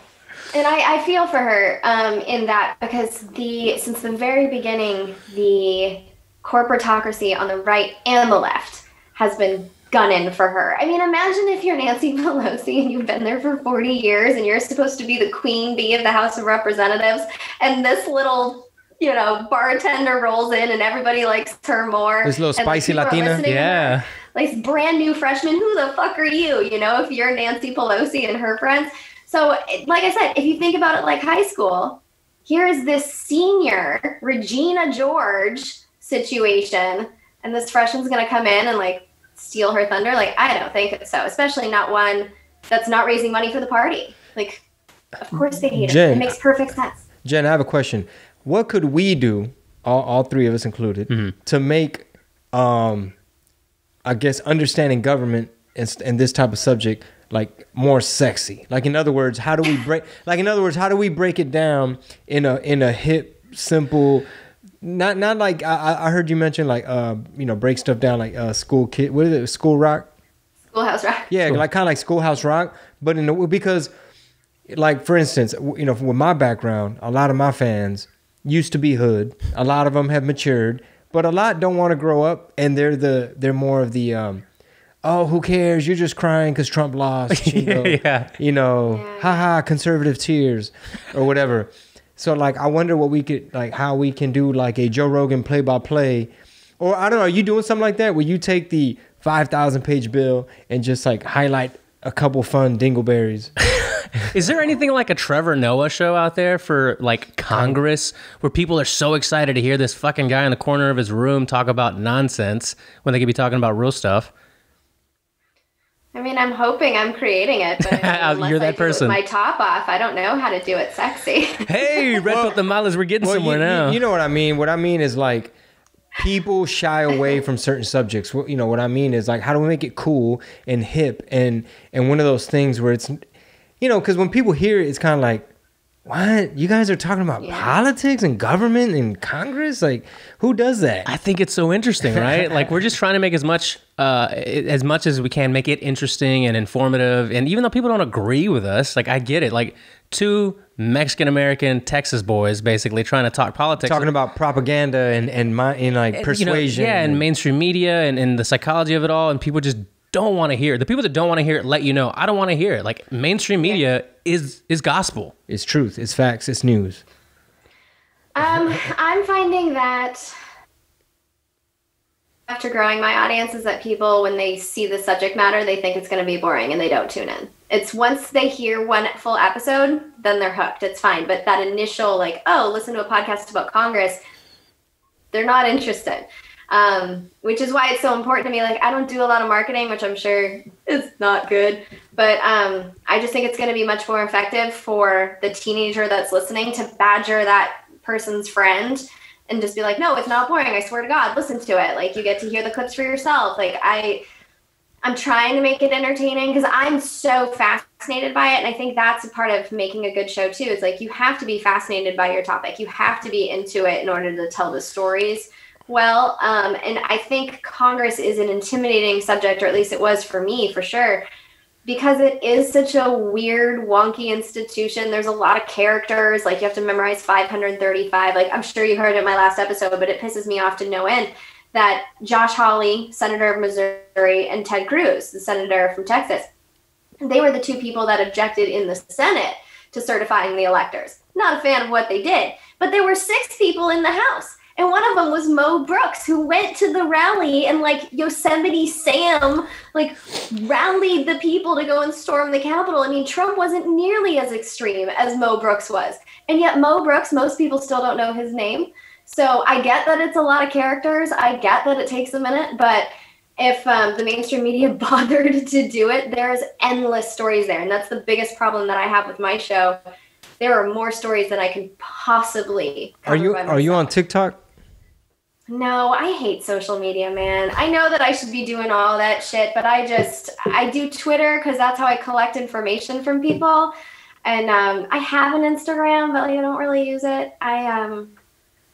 And I, I feel for her um, in that because the since the very beginning, the corporatocracy on the right and the left has been gunning for her. I mean, imagine if you're Nancy Pelosi and you've been there for 40 years and you're supposed to be the queen bee of the House of Representatives, and this little you know bartender rolls in and everybody likes her more. This little like, spicy Latina? her yeah. like brand new freshman who the fuck are you you know if you're nancy pelosi and her friends so like i said if you think about it like high school here's this senior regina george situation and this freshman's going to come in and like steal her thunder like i don't think so especially not one that's not raising money for the party like of course they hate it it makes perfect sense Jen, I have a question. What could we do, all, all three of us included, to make, um, I guess, understanding government and, and this type of subject like more sexy? Like, in other words, how do we break? Like, in other words, how do we break it down in a in a hip, simple? Not not like I, I- I heard you mention like uh you know break stuff down like uh school kid what is it school rock schoolhouse rock yeah, like kind of like Schoolhouse Rock, but in the, because, like for instance, you know, with my background, a lot of my fans used to be hood. A lot of them have matured, but a lot don't want to grow up, and they're the they're more of the, um, oh, who cares? You're just crying because Trump lost. You know, Yeah. you know, Yeah. haha, conservative tears, or whatever. So like, I wonder what we could like, how we can do like a Joe Rogan play by play, or I don't know. Are you doing something like that where you take the five thousand page bill and just like highlight a couple fun dingleberries? Is there anything like a Trevor Noah show out there for like Congress where people are so excited to hear this fucking guy in the corner of his room talk about nonsense when they could be talking about real stuff? I mean, I'm hoping I'm creating it, but unless You're that I do it with person. my top off, I don't know how to do it sexy. Hey, Red Pill Tamales, we're getting Well, somewhere you, now. You, you know what I mean? What I mean is like people shy away from certain subjects. What you know what I mean is like how do we make it cool and hip and and one of those things where it's you know because when people hear it, it's kind of like. What you guys are talking about Yeah. politics and government and Congress? Like, who does that? I think it's so interesting, right? like we're just trying to make as much uh, as much as we can, make it interesting and informative. And even though people don't agree with us, like I get it. Like two Mexican American Texas boys, basically trying to talk politics, Talking about propaganda and and my in like you know, persuasion. yeah, and mainstream media and, and the psychology of it all, and people just don't want to hear it. The people that don't want to hear it let you know, I don't want to hear it. Like mainstream media is is gospel. it's truth. It's facts. It's news. Um, I'm finding that after growing my audience is that people, when they see the subject matter, they think it's going to be boring and they don't tune in. It's once they hear one full episode, then they're hooked. It's fine. But that initial, like, oh, listen to a podcast about Congress, they're not interested. Um, which is why it's so important to me. Like, I don't do a lot of marketing, which I'm sure is not good, but um, I just think it's going to be much more effective for the teenager that's listening to badger that person's friend and just be like, no, it's not boring. I swear to God, listen to it. Like you get to hear the clips for yourself. Like I, I'm trying to make it entertaining because I'm so fascinated by it. And I think that's a part of making a good show too. It's like you have to be fascinated by your topic. You have to be into it in order to tell the stories well. Um, and I think Congress is an intimidating subject, or at least it was for me for sure because it is such a weird, wonky institution. There's a lot of characters. Like you have to memorize 535. Like I'm sure you heard it in my last episode, but it pisses me off to no end that Josh Hawley, senator of Missouri, and Ted Cruz, the senator from Texas, they were the two people that objected in the Senate to certifying the electors. Not a fan of what they did, but there were six people in the House. And one of them was Mo Brooks, who went to the rally and like Yosemite Sam, like rallied the people to go and storm the Capitol. I mean, Trump wasn't nearly as extreme as Mo Brooks was. And yet, Mo Brooks, most people still don't know his name. So I get that it's a lot of characters. I get that it takes a minute, but if um, the mainstream media bothered to do it, there's endless stories there. And that's the biggest problem that I have with my show. There are more stories than I can possibly. Are you are you on TikTok? No, I hate social media, man. I know that I should be doing all that shit, but I just I do Twitter because that's how I collect information from people, and um, I have an Instagram, but like, I don't really use it. I um,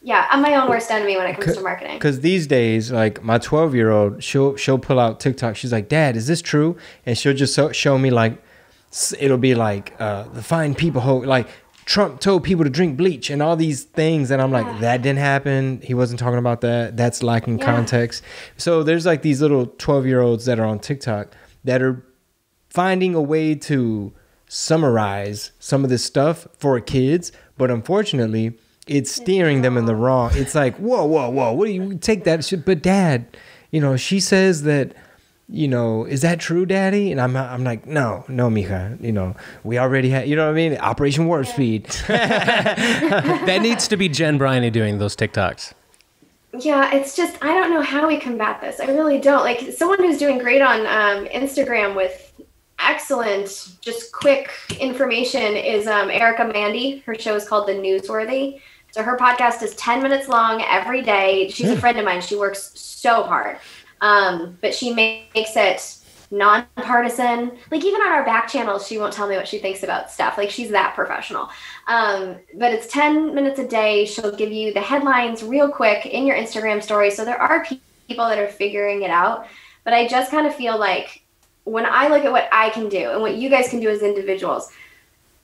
yeah, I'm my own worst enemy when it comes to marketing. Because these days, like my 12 year old, she'll she'll pull out TikTok. She's like, "Dad, is this true?" And she'll just so, show me like, it'll be like uh, the fine people hope like Trump told people to drink bleach and all these things. And I'm like, yeah. that didn't happen. He wasn't talking about that. That's lacking yeah. context. So there's like these little 12 year olds that are on TikTok that are finding a way to summarize some of this stuff for kids. But unfortunately, it's steering them in the wrong. It's like, whoa, whoa, whoa. What do you take that shit? But dad, you know, she says that you know, is that true, Daddy? And I'm, I'm like, no, no, mija. You know, we already had, you know what I mean? Operation Warp Speed. that needs to be Jen Briney doing those TikToks. Yeah, it's just I don't know how we combat this. I really don't. Like someone who's doing great on um, Instagram with excellent, just quick information is um, Erica Mandy. Her show is called The Newsworthy. So her podcast is 10 minutes long every day. She's a friend of mine. She works so hard. Um, but she makes it nonpartisan. Like even on our back channels, she won't tell me what she thinks about stuff. Like she's that professional. Um, but it's 10 minutes a day. She'll give you the headlines real quick in your Instagram story. So there are people that are figuring it out. But I just kind of feel like when I look at what I can do and what you guys can do as individuals,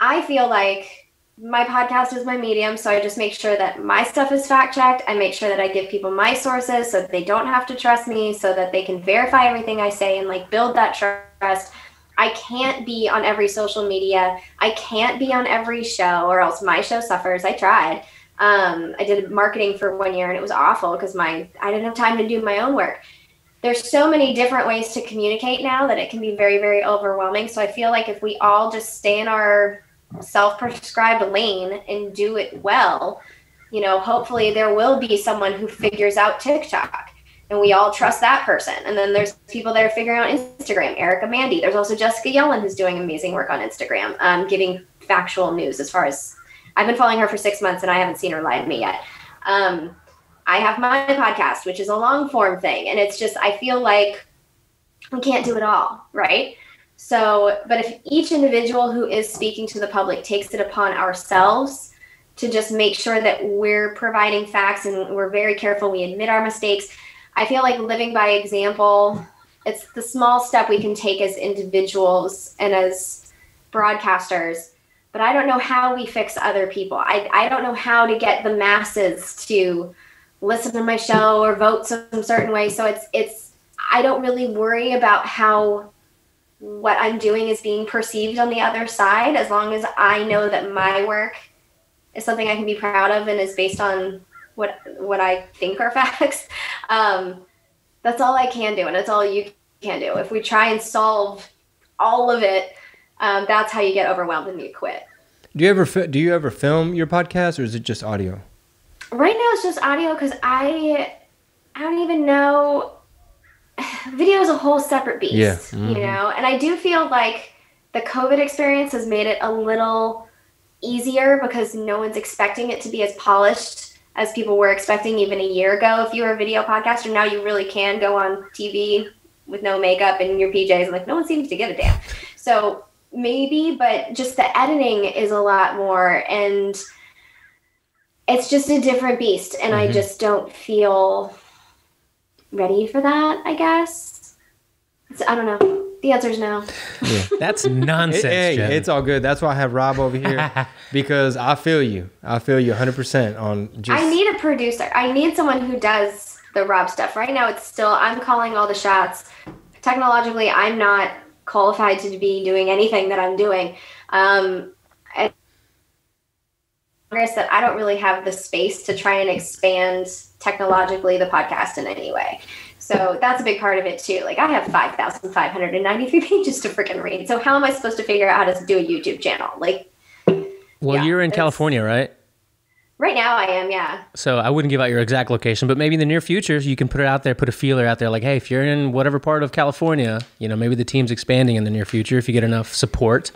I feel like my podcast is my medium, so I just make sure that my stuff is fact checked. I make sure that I give people my sources so they don't have to trust me, so that they can verify everything I say and like build that trust. I can't be on every social media. I can't be on every show, or else my show suffers. I tried. Um, I did marketing for one year and it was awful because my I didn't have time to do my own work. There's so many different ways to communicate now that it can be very, very overwhelming. So I feel like if we all just stay in our self-prescribed lane and do it well, you know, hopefully there will be someone who figures out TikTok and we all trust that person. And then there's people that are figuring out Instagram, Erica Mandy. There's also Jessica Yellin who's doing amazing work on Instagram, um, giving factual news as far as I've been following her for six months and I haven't seen her lie to me yet. Um, I have my podcast, which is a long form thing. And it's just, I feel like we can't do it all, right? So, but if each individual who is speaking to the public takes it upon ourselves to just make sure that we're providing facts and we're very careful, we admit our mistakes. I feel like living by example, it's the small step we can take as individuals and as broadcasters. But I don't know how we fix other people. I, I don't know how to get the masses to listen to my show or vote some certain way. So it's it's I don't really worry about how what I'm doing is being perceived on the other side, as long as I know that my work is something I can be proud of and is based on what what I think are facts. Um, that's all I can do, and that's all you can do. If we try and solve all of it, um, that's how you get overwhelmed and you quit. Do you ever do you ever film your podcast, or is it just audio? Right now, it's just audio because I I don't even know video is a whole separate beast, yeah. Mm-hmm. you know? And I do feel like the COVID experience has made it a little easier because no one's expecting it to be as polished as people were expecting even a year ago. If you were a video podcaster, now you really can go on TV with no makeup and your PJs, and like no one seems to give a damn. So maybe, but just the editing is a lot more, and it's just a different beast, and I Mhm. just don't feel ready for that. I guess. It's, I don't know. The answer is no. That's nonsense. hey, Jen. it's all good. That's why I have Rob over here because I feel you. I feel you 100% on just. I need a producer. I need someone who does the Rob stuff. Right now, it's still I'm calling all the shots. Technologically, I'm not qualified to be doing anything that I'm doing. Um, and that I don't really have the space to try and expand technologically the podcast in any way. So that's a big part of it too. Like I have 5,593 pages to freaking read. So how am I supposed to figure out how to do a YouTube channel? Like well, yeah, you're in California, right? right now I am, yeah. So I wouldn't give out your exact location, but maybe in the near future you can put it out there, put a feeler out there, like, hey, if you're in whatever part of California, you know, maybe the team's expanding in the near future if you get enough support.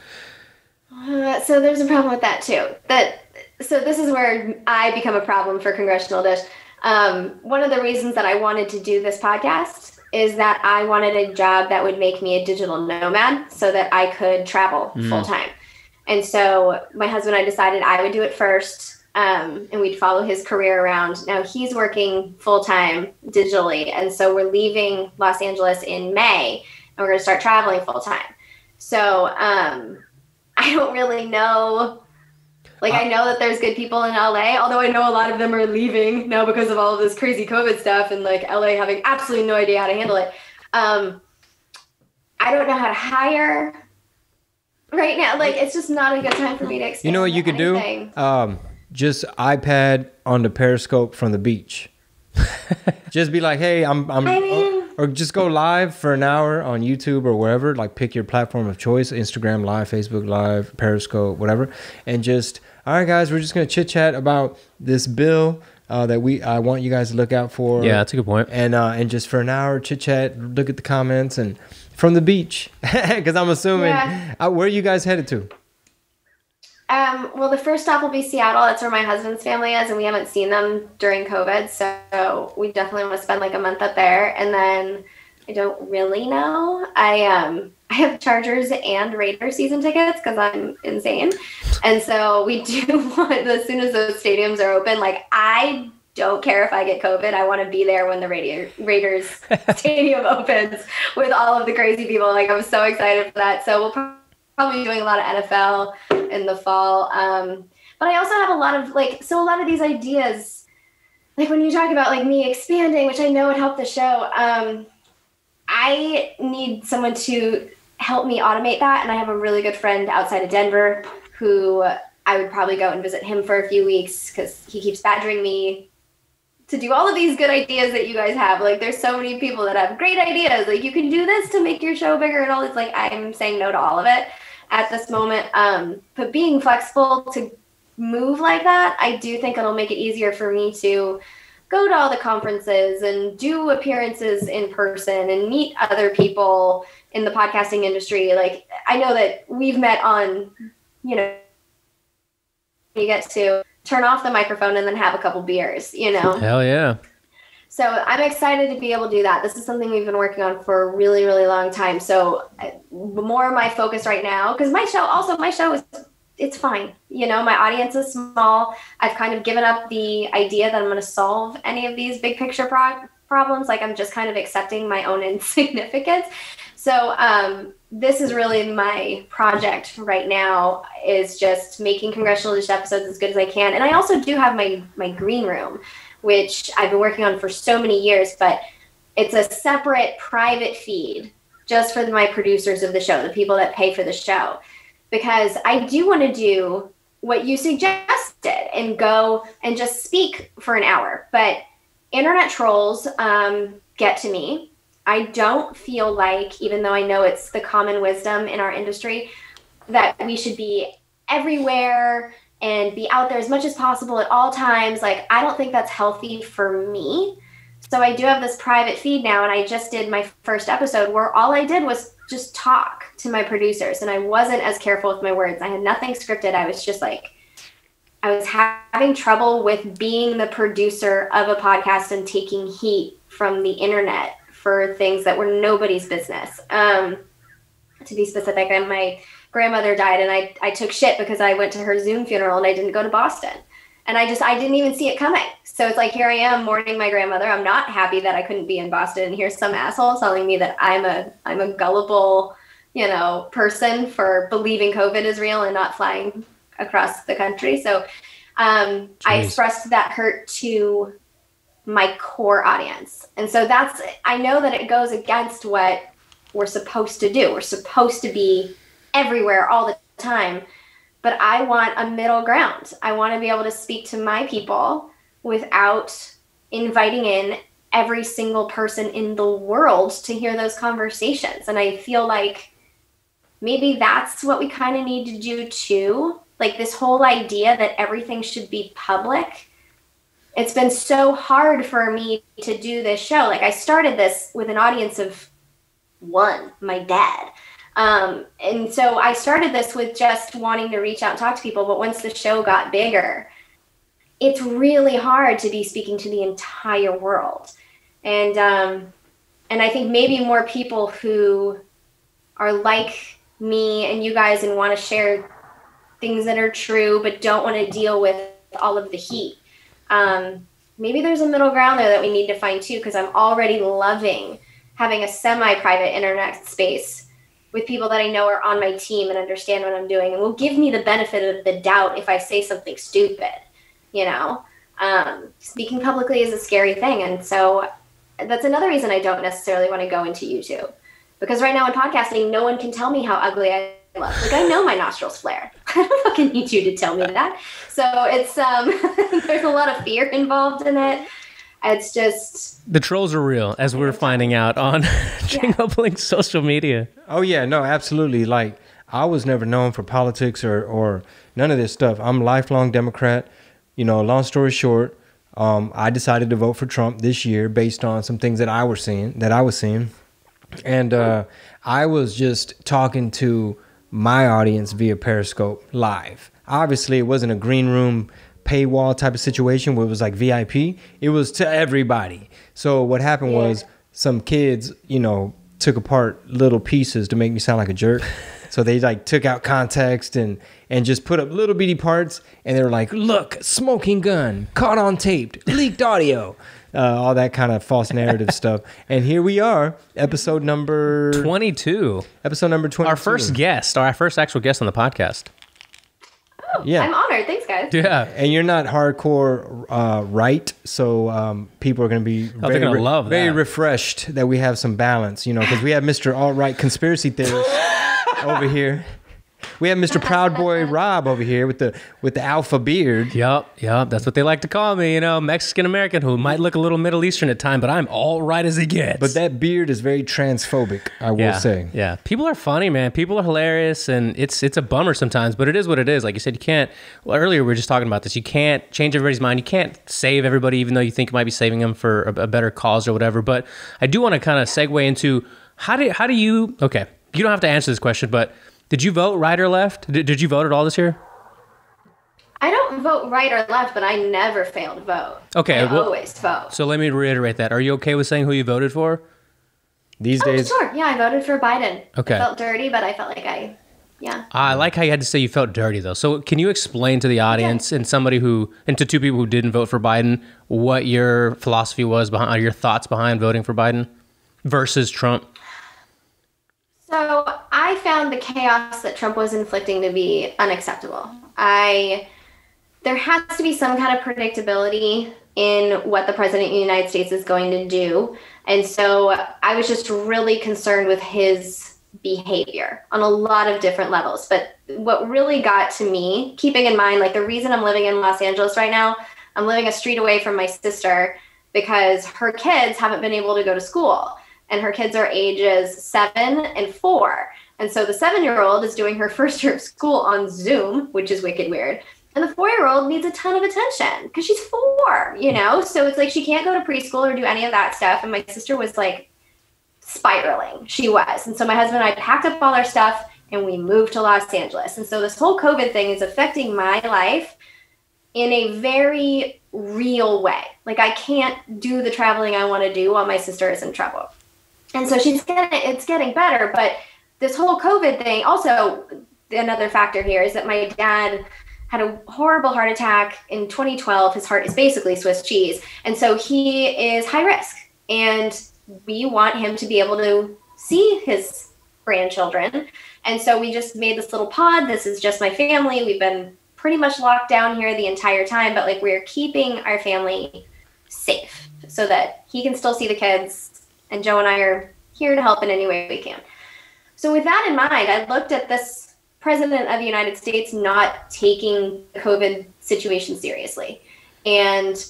Uh, so there's a problem with that too. That so this is where I become a problem for Congressional Dish. Um, one of the reasons that I wanted to do this podcast is that I wanted a job that would make me a digital nomad, so that I could travel full time. And so my husband and I decided I would do it first, um, and we'd follow his career around. Now he's working full time digitally, and so we're leaving Los Angeles in May, and we're going to start traveling full time. So um, I don't really know. Like I know that there's good people in LA, although I know a lot of them are leaving now because of all of this crazy COVID stuff and like LA having absolutely no idea how to handle it. Um, I don't know how to hire right now. Like it's just not a good time for me to expand. You know what you could do? Um, just iPad on the Periscope from the beach. just be like, hey, I'm, I'm, I mean- or, or just go live for an hour on YouTube or wherever. Like, pick your platform of choice: Instagram Live, Facebook Live, Periscope, whatever, and just, all right, guys, we're just gonna chit chat about this bill uh, that we I want you guys to look out for. Yeah, that's a good point. and uh, and just for an hour chit chat, look at the comments and from the beach, because I'm assuming Yeah. uh, where are you guys headed to? Um, well, the first stop will be Seattle. That's where my husband's family is, and we haven't seen them during COVID, so we definitely want to spend like a month up there. And then I don't really know. I um I have Chargers and Raiders season tickets because I'm insane, and so we do want as soon as those stadiums are open. Like I don't care if I get COVID. I want to be there when the Raider, Raiders stadium opens with all of the crazy people. Like I'm so excited for that. So we'll probably be doing a lot of NFL in the fall. Um, but I also have a lot of like, so a lot of these ideas, like when you talk about like me expanding, which I know would help the show. Um, I need someone to help me automate that, and I have a really good friend outside of Denver who I would probably go and visit him for a few weeks because he keeps badgering me to do all of these good ideas that you guys have. Like, there's so many people that have great ideas. Like, you can do this to make your show bigger and all It's Like, I'm saying no to all of it at this moment. Um, but being flexible to move like that, I do think it'll make it easier for me to go to all the conferences and do appearances in person and meet other people in the podcasting industry. Like, I know that we've met on, you know, you get to turn off the microphone and then have a couple beers, you know? Hell yeah. So I'm excited to be able to do that. This is something we've been working on for a really, really long time. So more of my focus right now, because my show, also my show is, it's fine. You know, my audience is small. I've kind of given up the idea that I'm going to solve any of these big picture pro- problems. Like I'm just kind of accepting my own insignificance. So um, this is really my project right now is just making congressional dish episodes as good as I can. And I also do have my my green room which I've been working on for so many years, but it's a separate private feed just for my producers of the show, the people that pay for the show. Because I do want to do what you suggested and go and just speak for an hour. But internet trolls um, get to me. I don't feel like, even though I know it's the common wisdom in our industry, that we should be everywhere and be out there as much as possible at all times. Like, I don't think that's healthy for me. So I do have this private feed now, and I just did my first episode where all I did was just talk to my producers, and I wasn't as careful with my words. I had nothing scripted. I was just like I was having trouble with being the producer of a podcast and taking heat from the internet for things that were nobody's business. Um, to be specific, and my grandmother died, and I, I took shit because I went to her Zoom funeral and I didn't go to Boston. And I just, I didn't even see it coming. So it's like, here I am mourning my grandmother. I'm not happy that I couldn't be in Boston. And here's some asshole telling me that I'm a, I'm a gullible, you know, person for believing COVID is real and not flying across the country. So um, I expressed that hurt to my core audience. And so that's, I know that it goes against what we're supposed to do. We're supposed to be everywhere all the time. But I want a middle ground. I want to be able to speak to my people without inviting in every single person in the world to hear those conversations. And I feel like maybe that's what we kind of need to do too. Like this whole idea that everything should be public. It's been so hard for me to do this show. Like I started this with an audience of one, my dad. Um, and so I started this with just wanting to reach out and talk to people. But once the show got bigger, it's really hard to be speaking to the entire world. And um, and I think maybe more people who are like me and you guys and want to share things that are true, but don't want to deal with all of the heat. Um, maybe there's a middle ground there that we need to find too, because I'm already loving having a semi-private internet space with people that I know are on my team and understand what I'm doing and will give me the benefit of the doubt if I say something stupid. You know, um, speaking publicly is a scary thing, and so that's another reason I don't necessarily want to go into YouTube because right now in podcasting, no one can tell me how ugly I look. Like I know my nostrils flare. I don't fucking need you to tell me that. So it's um, there's a lot of fear involved in it. It's just the trolls are real, as we're finding out on Chingo Bling social media. Oh yeah, no, absolutely. Like I was never known for politics or or none of this stuff. I'm a lifelong Democrat. You know, long story short, um, I decided to vote for Trump this year based on some things that I was seeing that I was seeing, and uh, I was just talking to my audience via Periscope live. Obviously, it wasn't a green room paywall type of situation where it was like VIP. It was to everybody. So what happened yeah. was some kids, you know, took apart little pieces to make me sound like a jerk. so they like took out context and and just put up little bitty parts and they were like, "Look, smoking gun, caught on tape, leaked audio." Uh, all that kind of false narrative stuff. And here we are, episode number 22. Episode number 22. Our first guest, our first actual guest on the podcast. Oh, yeah. I'm honored. Thanks, guys. Yeah. And you're not hardcore uh, right, so um, people are going to be oh, very, gonna love very refreshed that we have some balance, you know, because we have Mr. All Right Conspiracy Theorist over here. We have Mr. Proud Boy Rob over here with the with the alpha beard. Yep, yep, that's what they like to call me. You know, Mexican American who might look a little Middle Eastern at time, but I'm all right as he gets. But that beard is very transphobic. I will yeah, say. Yeah, people are funny, man. People are hilarious, and it's it's a bummer sometimes, but it is what it is. Like you said, you can't. Well, earlier we were just talking about this. You can't change everybody's mind. You can't save everybody, even though you think you might be saving them for a, a better cause or whatever. But I do want to kind of segue into how do how do you? Okay, you don't have to answer this question, but did you vote right or left? Did, did you vote at all this year? I don't vote right or left, but I never fail to vote. Okay, I well, always vote. So let me reiterate that. Are you okay with saying who you voted for? These oh, days, sure. Yeah, I voted for Biden. Okay. I felt dirty, but I felt like I, yeah. I like how you had to say you felt dirty though. So can you explain to the audience okay. and somebody who and to two people who didn't vote for Biden what your philosophy was behind, your thoughts behind voting for Biden versus Trump? So I found the chaos that Trump was inflicting to be unacceptable. I there has to be some kind of predictability in what the president of the United States is going to do. And so I was just really concerned with his behavior on a lot of different levels. But what really got to me, keeping in mind, like the reason I'm living in Los Angeles right now, I'm living a street away from my sister because her kids haven't been able to go to school and her kids are ages seven and four. And so the seven year old is doing her first year of school on Zoom, which is wicked weird. And the four year old needs a ton of attention because she's four, you know? So it's like she can't go to preschool or do any of that stuff. And my sister was like spiraling. She was. And so my husband and I packed up all our stuff and we moved to Los Angeles. And so this whole COVID thing is affecting my life in a very real way. Like I can't do the traveling I want to do while my sister is in trouble. And so she's getting it's getting better, but this whole COVID thing also another factor here is that my dad had a horrible heart attack in 2012. His heart is basically Swiss cheese. And so he is high risk. And we want him to be able to see his grandchildren. And so we just made this little pod. This is just my family. We've been pretty much locked down here the entire time, but like we're keeping our family safe so that he can still see the kids. And Joe and I are here to help in any way we can. So, with that in mind, I looked at this president of the United States not taking the COVID situation seriously and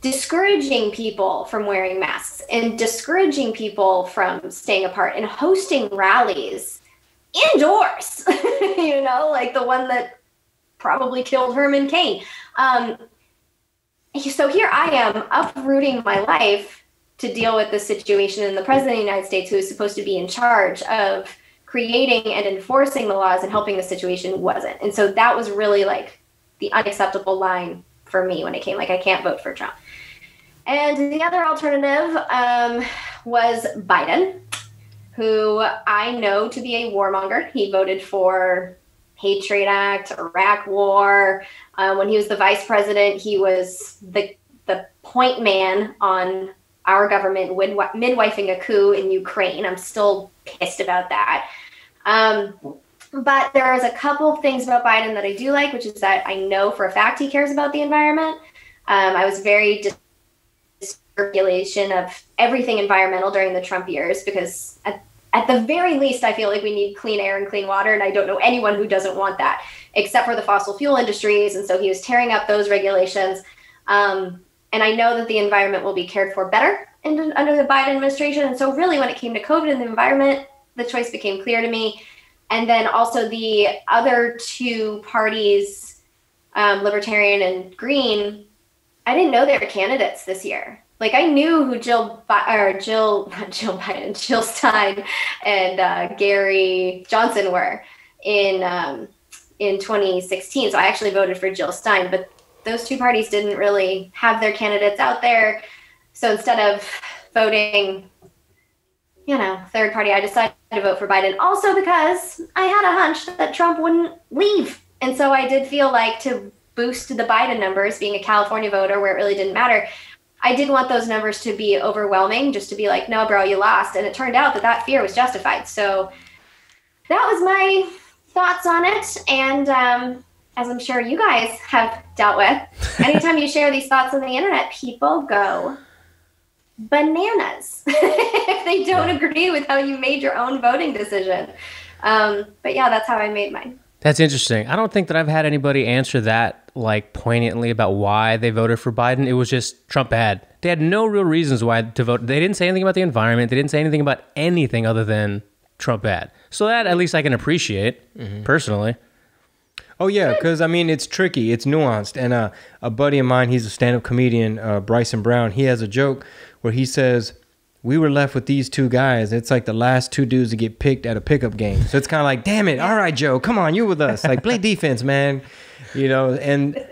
discouraging people from wearing masks and discouraging people from staying apart and hosting rallies indoors, you know, like the one that probably killed Herman Cain. Um, so here I am uprooting my life to deal with the situation, and the president of the United States, who is supposed to be in charge of creating and enforcing the laws and helping the situation, wasn't. And so that was really like the unacceptable line for me when it came like I can't vote for Trump. And the other alternative um, was Biden, who I know to be a warmonger. He voted for Patriot Act, Iraq War. Uh, when he was the vice president, he was the the point man on our government midwifing a coup in Ukraine. I'm still pissed about that. Um, but there's a couple things about Biden that I do like, which is that I know for a fact he cares about the environment. Um, I was very regulation of everything environmental during the Trump years because at at the very least, I feel like we need clean air and clean water, and I don't know anyone who doesn't want that, except for the fossil fuel industries. And so he was tearing up those regulations. Um, and I know that the environment will be cared for better in, under the Biden administration. And so, really, when it came to COVID and the environment, the choice became clear to me. And then also the other two parties, um, Libertarian and Green, I didn't know they were candidates this year like I knew who Jill or Jill not Jill Biden, Jill Stein, and uh, Gary Johnson were in um, in 2016. So I actually voted for Jill Stein, but those two parties didn't really have their candidates out there. So instead of voting, you know, third party, I decided to vote for Biden. Also because I had a hunch that Trump wouldn't leave, and so I did feel like to boost the Biden numbers, being a California voter where it really didn't matter I didn't want those numbers to be overwhelming, just to be like, no, bro, you lost. And it turned out that that fear was justified. So that was my thoughts on it. And um, as I'm sure you guys have dealt with, anytime you share these thoughts on the internet, people go bananas if they don't agree with how you made your own voting decision. Um, but yeah, that's how I made mine. That's interesting. I don't think that I've had anybody answer that like poignantly about why they voted for Biden. It was just Trump bad. They had no real reasons why to vote. They didn't say anything about the environment. They didn't say anything about anything other than Trump bad. So that at least I can appreciate mm-hmm. personally. Oh yeah, because I mean it's tricky, it's nuanced, and uh, a buddy of mine, he's a stand-up comedian, uh, Bryson Brown. He has a joke where he says we were left with these two guys. It's like the last two dudes to get picked at a pickup game. So it's kind of like, damn it, all right, Joe, come on, you with us. Like play defense, man. You know, and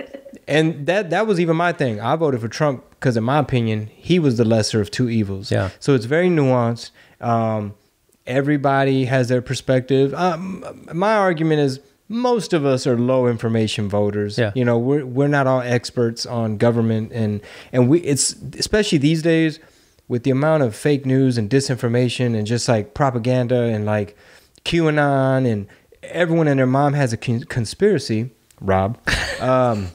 and that that was even my thing. I voted for Trump because, in my opinion, he was the lesser of two evils. Yeah. So it's very nuanced. Um, everybody has their perspective. Um, my argument is most of us are low information voters. Yeah. You know, we're we're not all experts on government and and we it's especially these days with the amount of fake news and disinformation and just like propaganda and like QAnon and everyone and their mom has a conspiracy, Rob. Um,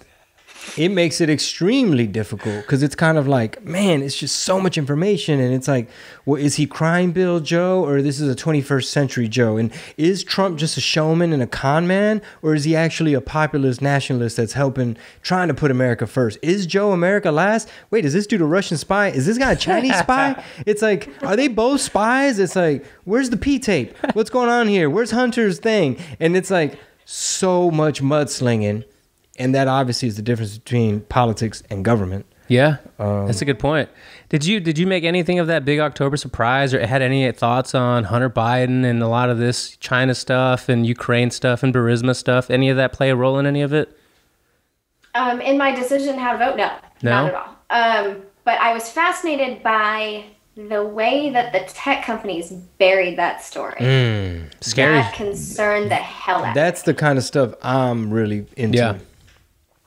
it makes it extremely difficult because it's kind of like, man, it's just so much information. And it's like, well, is he crime bill Joe or this is a 21st century Joe? And is Trump just a showman and a con man or is he actually a populist nationalist that's helping, trying to put America first? Is Joe America last? Wait, is this dude a Russian spy? Is this guy a Chinese spy? It's like, are they both spies? It's like, where's the P tape? What's going on here? Where's Hunter's thing? And it's like, so much mudslinging and that obviously is the difference between politics and government. Yeah, um, that's a good point. Did you did you make anything of that big October surprise, or had any thoughts on Hunter Biden and a lot of this China stuff and Ukraine stuff and Burisma stuff? Any of that play a role in any of it? Um, in my decision how to vote, no, No? not at all. Um, but I was fascinated by the way that the tech companies buried that story. Mm. Scary. That concerned the hell out. of me. That's the kind of stuff I'm really into. Yeah.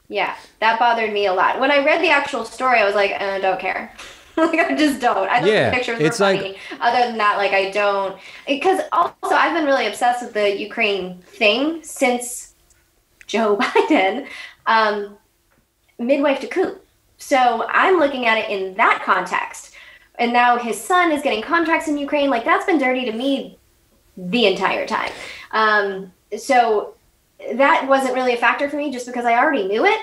Yeah, that bothered me a lot. When I read the actual story, I was like, I don't care. like I just don't. I thought Yeah, the pictures it's were like- funny. Other than that, like I don't. Because also, I've been really obsessed with the Ukraine thing since Joe Biden, um, midwife to coup. So I'm looking at it in that context. And now his son is getting contracts in Ukraine. Like that's been dirty to me the entire time. Um, so that wasn't really a factor for me just because I already knew it.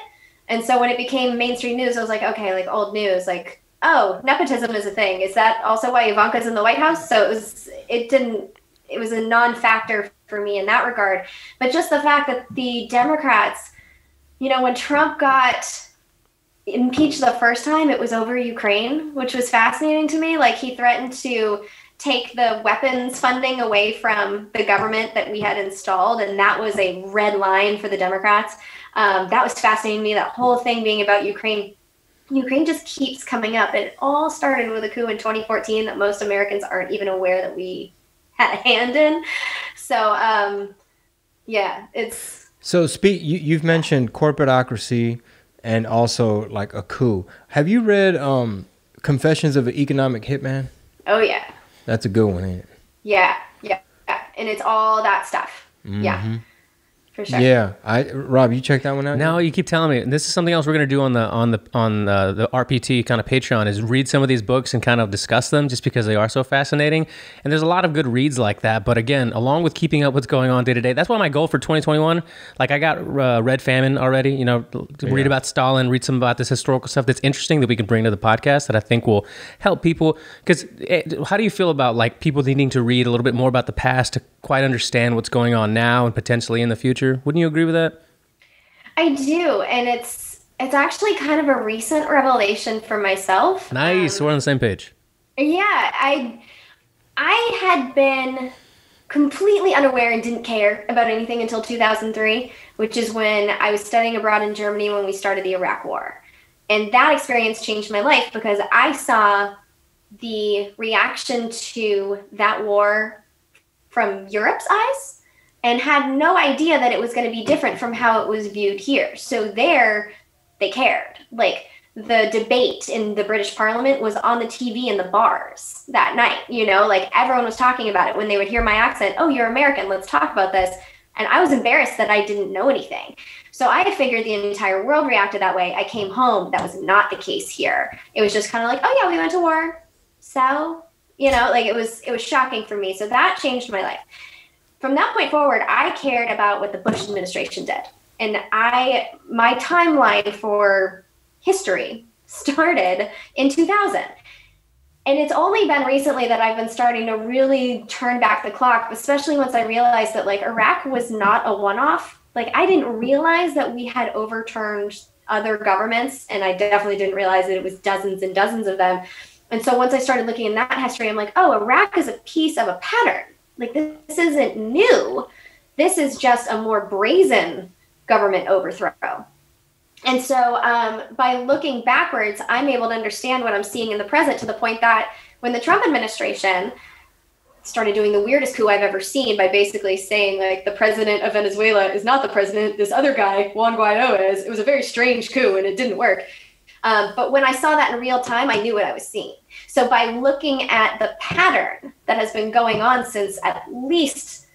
And so when it became mainstream news, I was like, okay, like old news, like, oh, nepotism is a thing. Is that also why Ivanka's in the White House? So it was, it didn't, it was a non factor for me in that regard. But just the fact that the Democrats, you know, when Trump got impeached the first time, it was over Ukraine, which was fascinating to me. Like he threatened to take the weapons funding away from the government that we had installed, and that was a red line for the Democrats. Um, that was fascinating to me. That whole thing being about Ukraine. Ukraine just keeps coming up. It all started with a coup in 2014 that most Americans aren't even aware that we had a hand in. So, um, yeah, it's So speak. You, you've mentioned corporatocracy and also like a coup. Have you read um, Confessions of an Economic Hitman? oh yeah, That's a good one, ain't it? yeah, yeah, yeah. and it's all that stuff. Yeah, mm-hmm. For sure. Yeah. I Rob, you check that one out. No, you keep telling me. And this is something else we're going to do on the on the on uh, the RPT kind of Patreon is read some of these books and kind of discuss them just because they are so fascinating. And there's a lot of good reads like that. But again, along with keeping up what's going on day to day, that's why my goal for 2021. Like I got uh, Red Famine already. You know, to read Yeah. about Stalin, read some about this historical stuff that's interesting that we can bring to the podcast that I think will help people. Because how do you feel about like people needing to read a little bit more about the past to quite understand what's going on now and potentially in the future? Wouldn't you agree with that? I do, and it's it's actually kind of a recent revelation for myself. Nice. Um, We're on the same page. yeah, I I had been completely unaware and didn't care about anything until 2003, which is when I was studying abroad in Germany when we started the Iraq War. And that experience changed my life because I saw the reaction to that war from Europe's eyes and had no idea that it was going to be different from how it was viewed here. So there, they cared. Like the debate in the British Parliament was on the TV in the bars that night. You know, like everyone was talking about it when they would hear my accent. Oh, you're American. Let's talk about this. And I was embarrassed that I didn't know anything. So I figured the entire world reacted that way. I came home. That was not the case here. It was just kind of like, oh yeah, we went to war. So, you know, like it was it was shocking for me. So that changed my life from that point forward, I cared about what the Bush administration did. And I my timeline for history started in 2000. And it's only been recently that I've been starting to really turn back the clock, especially once I realized that like Iraq was not a one-off. Like I didn't realize that we had overturned other governments and I definitely didn't realize that it was dozens and dozens of them. And so once I started looking in that history, I'm like, oh, Iraq is a piece of a pattern. Like this isn't new. This is just a more brazen government overthrow. And so um, by looking backwards, I'm able to understand what I'm seeing in the present to the point that when the Trump administration started doing the weirdest coup I've ever seen by basically saying like the president of Venezuela is not the president, this other guy, Juan Guaido is. It was a very strange coup and it didn't work. Um, but when I saw that in real time, I knew what I was seeing. So by looking at the pattern that has been going on since at least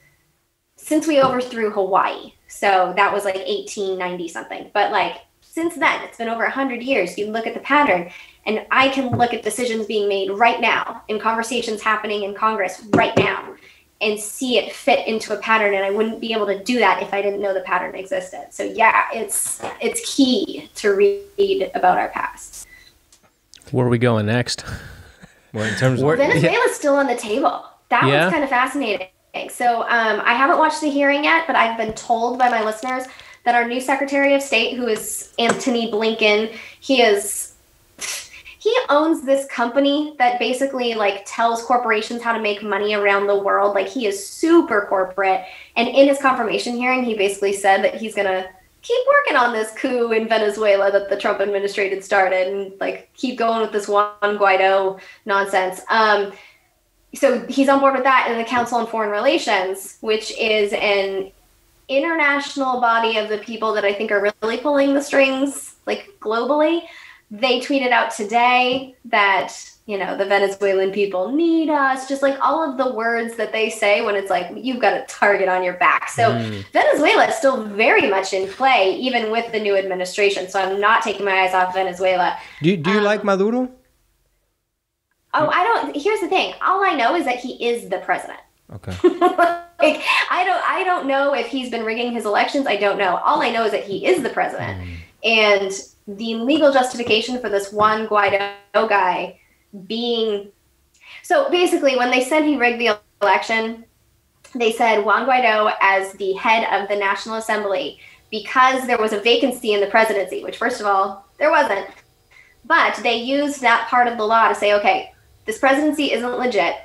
since we overthrew Hawaii, so that was like 1890 something. But like since then, it's been over 100 years. You look at the pattern, and I can look at decisions being made right now in conversations happening in Congress right now and see it fit into a pattern and I wouldn't be able to do that if I didn't know the pattern existed. So yeah, it's it's key to read about our past. Where are we going next? Well, in terms of Where- Venezuela's still on the table. That Yeah? was kind of fascinating. So um, I haven't watched the hearing yet, but I've been told by my listeners that our new Secretary of State, who is Antony Blinken, he is he owns this company that basically like tells corporations how to make money around the world. Like he is super corporate. And in his confirmation hearing, he basically said that he's gonna keep working on this coup in Venezuela that the Trump administration started, and like keep going with this Juan Guaido nonsense. Um, so he's on board with that in the Council on Foreign Relations, which is an international body of the people that I think are really pulling the strings, like globally. They tweeted out today that you know, the Venezuelan people need us, just like all of the words that they say when it's like you've got a target on your back. So mm. Venezuela is still very much in play, even with the new administration. So I'm not taking my eyes off Venezuela. Do you, do you um, like Maduro? Oh, I don't. Here's the thing. All I know is that he is the president. Okay. like I don't. I don't know if he's been rigging his elections. I don't know. All I know is that he is the president, mm. and the legal justification for this Juan Guaido guy being so basically when they said he rigged the election they said juan guaido as the head of the national assembly because there was a vacancy in the presidency which first of all there wasn't. But they used that part of the law to say okay this presidency isn't legit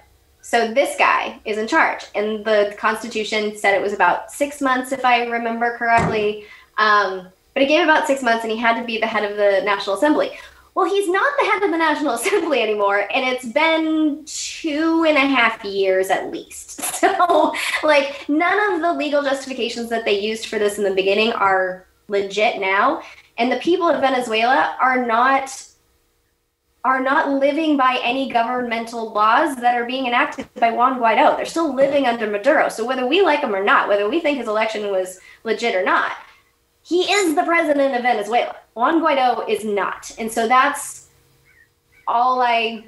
so this guy is in charge. And the constitution said it was about six months if i remember correctly. Um, but it gave about six months and he had to be the head of the national assembly well, he's not the head of the National Assembly anymore, and it's been two and a half years at least. So, like, none of the legal justifications that they used for this in the beginning are legit now. And the people of Venezuela are not are not living by any governmental laws that are being enacted by Juan Guaido. They're still living under Maduro. So whether we like him or not, whether we think his election was legit or not, he is the president of Venezuela. Juan Guaido is not. And so that's all I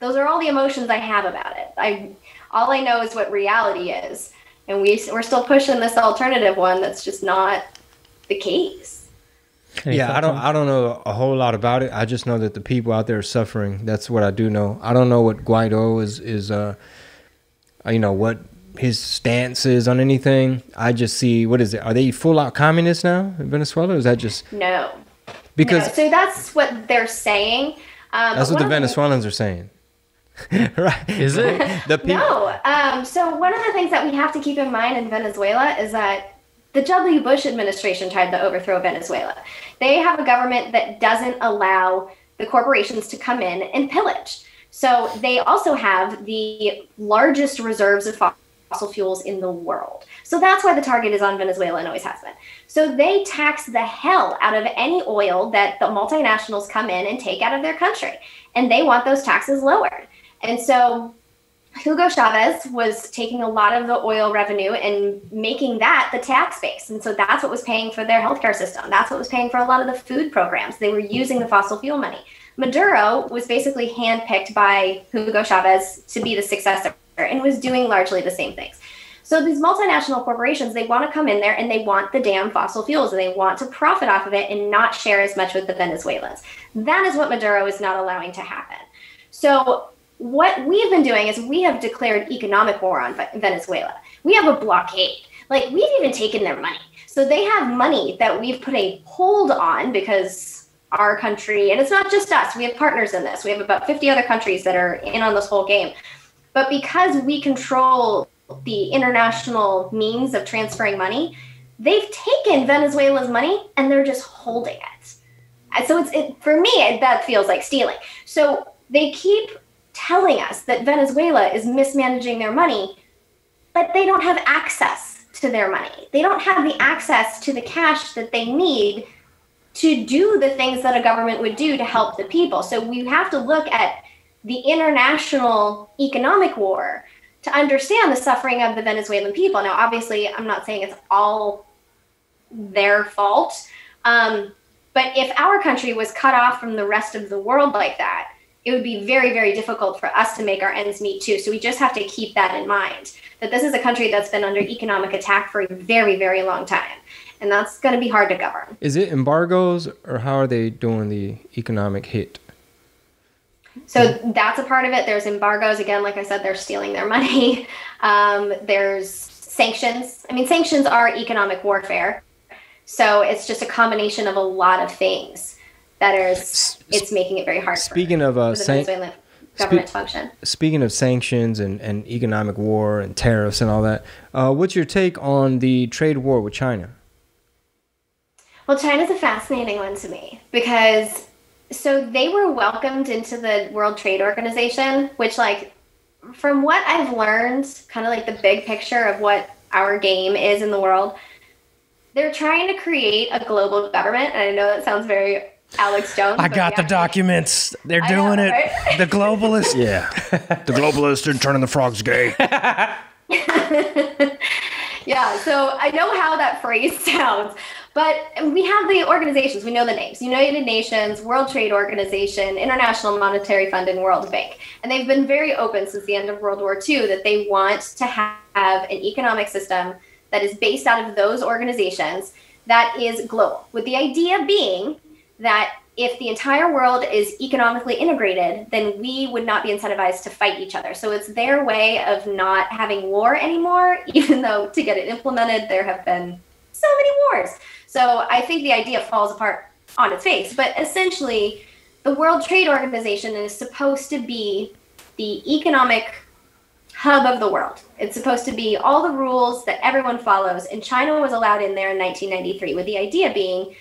those are all the emotions I have about it. I all I know is what reality is. And we we're still pushing this alternative one that's just not the case. Any yeah, I don't I don't know a whole lot about it. I just know that the people out there are suffering. That's what I do know. I don't know what Guaido is is uh you know what his stances on anything. I just see what is it? Are they full out communists now in Venezuela? is that just no? Because no. so that's what they're saying. Um, that's what the Venezuelans the, are saying. right? Is it the people? No. Um, so one of the things that we have to keep in mind in Venezuela is that the W. Bush administration tried to overthrow Venezuela. They have a government that doesn't allow the corporations to come in and pillage. So they also have the largest reserves of fossil fuels in the world. So that's why the target is on Venezuela and always has been. So they tax the hell out of any oil that the multinationals come in and take out of their country. And they want those taxes lowered. And so Hugo Chavez was taking a lot of the oil revenue and making that the tax base. And so that's what was paying for their healthcare system. That's what was paying for a lot of the food programs. They were using the fossil fuel money. Maduro was basically handpicked by Hugo Chavez to be the successor and was doing largely the same things. So these multinational corporations, they want to come in there and they want the damn fossil fuels and they want to profit off of it and not share as much with the Venezuelans. That is what Maduro is not allowing to happen. So what we've been doing is we have declared economic war on Venezuela. We have a blockade. Like we've even taken their money. So they have money that we've put a hold on because our country, and it's not just us, we have partners in this. We have about 50 other countries that are in on this whole game. But because we control the international means of transferring money, they've taken Venezuela's money and they're just holding it. And so it's it, for me that feels like stealing. So they keep telling us that Venezuela is mismanaging their money, but they don't have access to their money. They don't have the access to the cash that they need to do the things that a government would do to help the people. So we have to look at the international economic war to understand the suffering of the Venezuelan people. Now, obviously, I'm not saying it's all their fault, um, but if our country was cut off from the rest of the world like that, it would be very, very difficult for us to make our ends meet too. So we just have to keep that in mind that this is a country that's been under economic attack for a very, very long time. And that's going to be hard to govern. Is it embargoes or how are they doing the economic hit? So that's a part of it. There's embargoes. Again, like I said, they're stealing their money. Um, there's sanctions. I mean, sanctions are economic warfare. So it's just a combination of a lot of things that is it's making it very hard. Speaking for, of uh, san- government spe- function. Speaking of sanctions and, and economic war and tariffs and all that, uh, what's your take on the trade war with China? Well, China's a fascinating one to me because so they were welcomed into the World Trade Organization, which like from what I've learned, kind of like the big picture of what our game is in the world, they're trying to create a global government. And I know that sounds very Alex Jones. I got we the documents. They're I know, doing it. right? The globalists. Yeah, the globalists are turning the frogs gay. Yeah, so I know how that phrase sounds, but we have the organizations, we know the names United Nations, World Trade Organization, International Monetary Fund, and World Bank. And they've been very open since the end of World War II that they want to have an economic system that is based out of those organizations that is global, with the idea being that if the entire world is economically integrated, then we would not be incentivized to fight each other. So it's their way of not having war anymore, even though to get it implemented, there have been so many wars. So I think the idea falls apart on its face. But essentially, the World Trade Organization is supposed to be the economic hub of the world. It's supposed to be all the rules that everyone follows. And China was allowed in there in 1993, with the idea being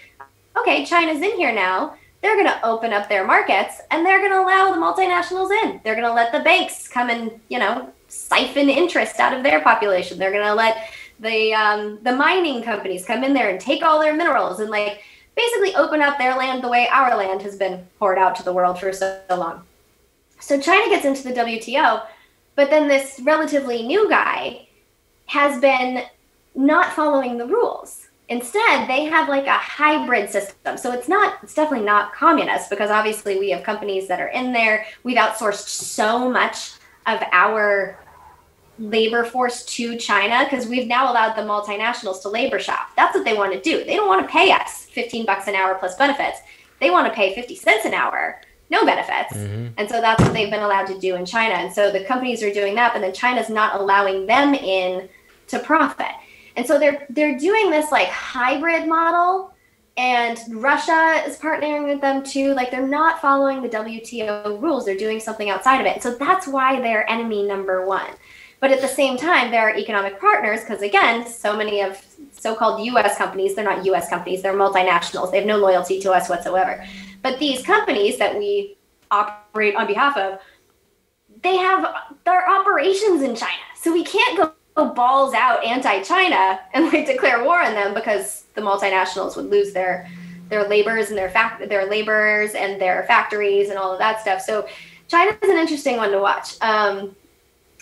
okay, China's in here now. They're going to open up their markets and they're going to allow the multinationals in. They're going to let the banks come and, you know, siphon interest out of their population. They're going to let the um, the mining companies come in there and take all their minerals and like basically open up their land the way our land has been poured out to the world for so long. So China gets into the WTO, but then this relatively new guy has been not following the rules. Instead, they have like a hybrid system. So it's not, it's definitely not communist because obviously we have companies that are in there. We've outsourced so much of our labor force to China because we've now allowed the multinationals to labor shop. That's what they want to do. They don't want to pay us 15 bucks an hour plus benefits. They want to pay 50 cents an hour, no benefits. Mm-hmm. And so that's what they've been allowed to do in China. And so the companies are doing that, but then China's not allowing them in to profit. And so they're they're doing this like hybrid model and Russia is partnering with them too. Like they're not following the WTO rules. They're doing something outside of it. So that's why they're enemy number one. But at the same time, there are economic partners because again, so many of so-called U.S. companies, they're not U.S. companies, they're multinationals. They have no loyalty to us whatsoever. But these companies that we operate on behalf of, they have their operations in China. So we can't go balls out anti-China and like declare war on them because the multinationals would lose their their labors and their fact their laborers and their factories and all of that stuff. So China is an interesting one to watch. Um,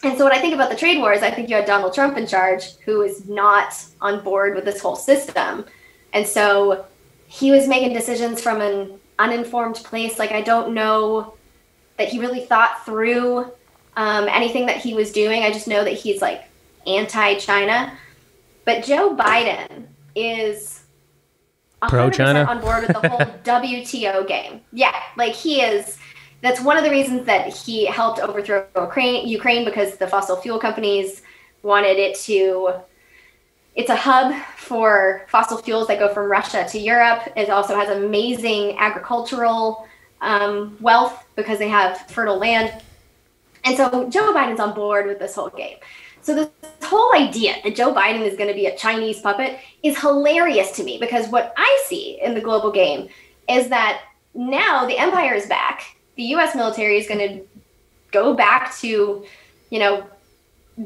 and so when I think about the trade wars, I think you had Donald Trump in charge, who is not on board with this whole system, and so he was making decisions from an uninformed place. Like I don't know that he really thought through um, anything that he was doing. I just know that he's like anti-China. But Joe Biden is 100% Pro-China? on board with the whole WTO game. Yeah, like he is. That's one of the reasons that he helped overthrow Ukraine, because the fossil fuel companies wanted it to. It's a hub for fossil fuels that go from Russia to Europe. It also has amazing agricultural um, wealth because they have fertile land. And so Joe Biden's on board with this whole game. So this whole idea that Joe Biden is going to be a Chinese puppet is hilarious to me because what I see in the global game is that now the empire is back. The US military is going to go back to, you know,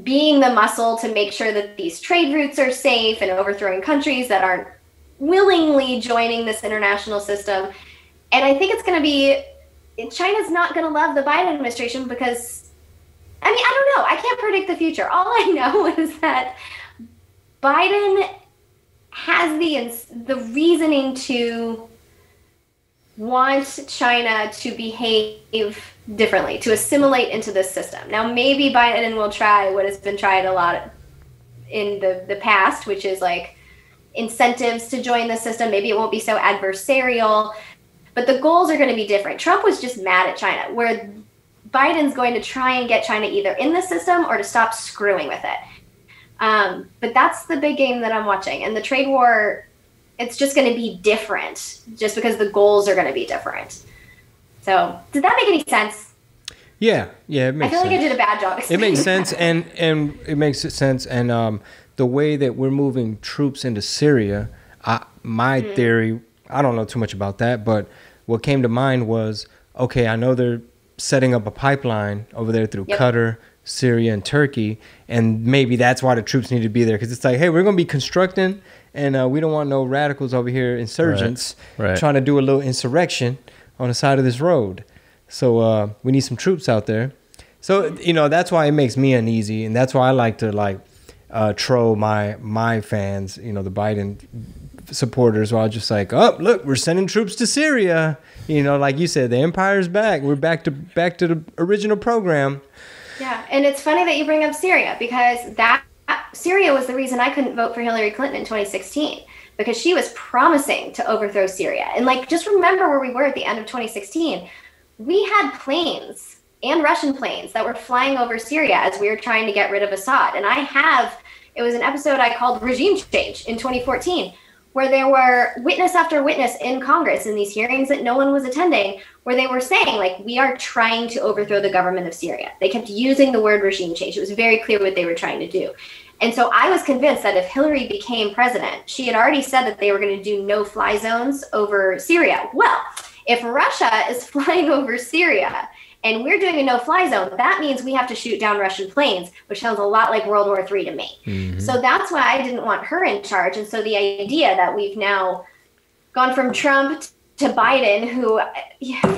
being the muscle to make sure that these trade routes are safe and overthrowing countries that aren't willingly joining this international system. And I think it's going to be China's not going to love the Biden administration because I mean, I don't know. I can't predict the future. All I know is that Biden has the the reasoning to want China to behave differently, to assimilate into this system. Now, maybe Biden will try what has been tried a lot in the, the past, which is like incentives to join the system. Maybe it won't be so adversarial, but the goals are going to be different. Trump was just mad at China, where Biden's going to try and get China either in the system or to stop screwing with it. Um, but that's the big game that I'm watching. And the trade war, it's just going to be different just because the goals are going to be different. So, did that make any sense? Yeah, yeah, it I feel sense. like I did a bad job. it makes sense and and it makes sense and um, the way that we're moving troops into Syria I, my Mm-hmm. theory, I don't know too much about that, but what came to mind was okay, I know they're setting up a pipeline over there through Yep. Qatar, Syria, and Turkey, and maybe that's why the troops need to be there because it's like, hey, we're going to be constructing, and uh, we don't want no radicals over here, insurgents, Right. trying to do a little insurrection on the side of this road. So uh, we need some troops out there. So you know that's why it makes me uneasy, and that's why I like to like uh, troll my my fans. You know the Biden supporters while just like, oh look, we're sending troops to Syria. You know, like you said, the empire's back. We're back to back to the original program. Yeah, and it's funny that you bring up Syria because that Syria was the reason I couldn't vote for Hillary Clinton in 2016 because she was promising to overthrow Syria. And like just remember where we were at the end of 2016. We had planes and Russian planes that were flying over Syria as we were trying to get rid of Assad. And I have it was an episode I called Regime Change in 2014 where there were witness after witness in Congress in these hearings that no one was attending, where they were saying, like, we are trying to overthrow the government of Syria. They kept using the word regime change. It was very clear what they were trying to do. And so I was convinced that if Hillary became president, she had already said that they were going to do no fly zones over Syria. Well, if Russia is flying over Syria and we're doing a no fly zone, that means we have to shoot down Russian planes, which sounds a lot like World War III to me. Mm-hmm. So that's why I didn't want her in charge. And so the idea that we've now gone from Trump to Biden, who,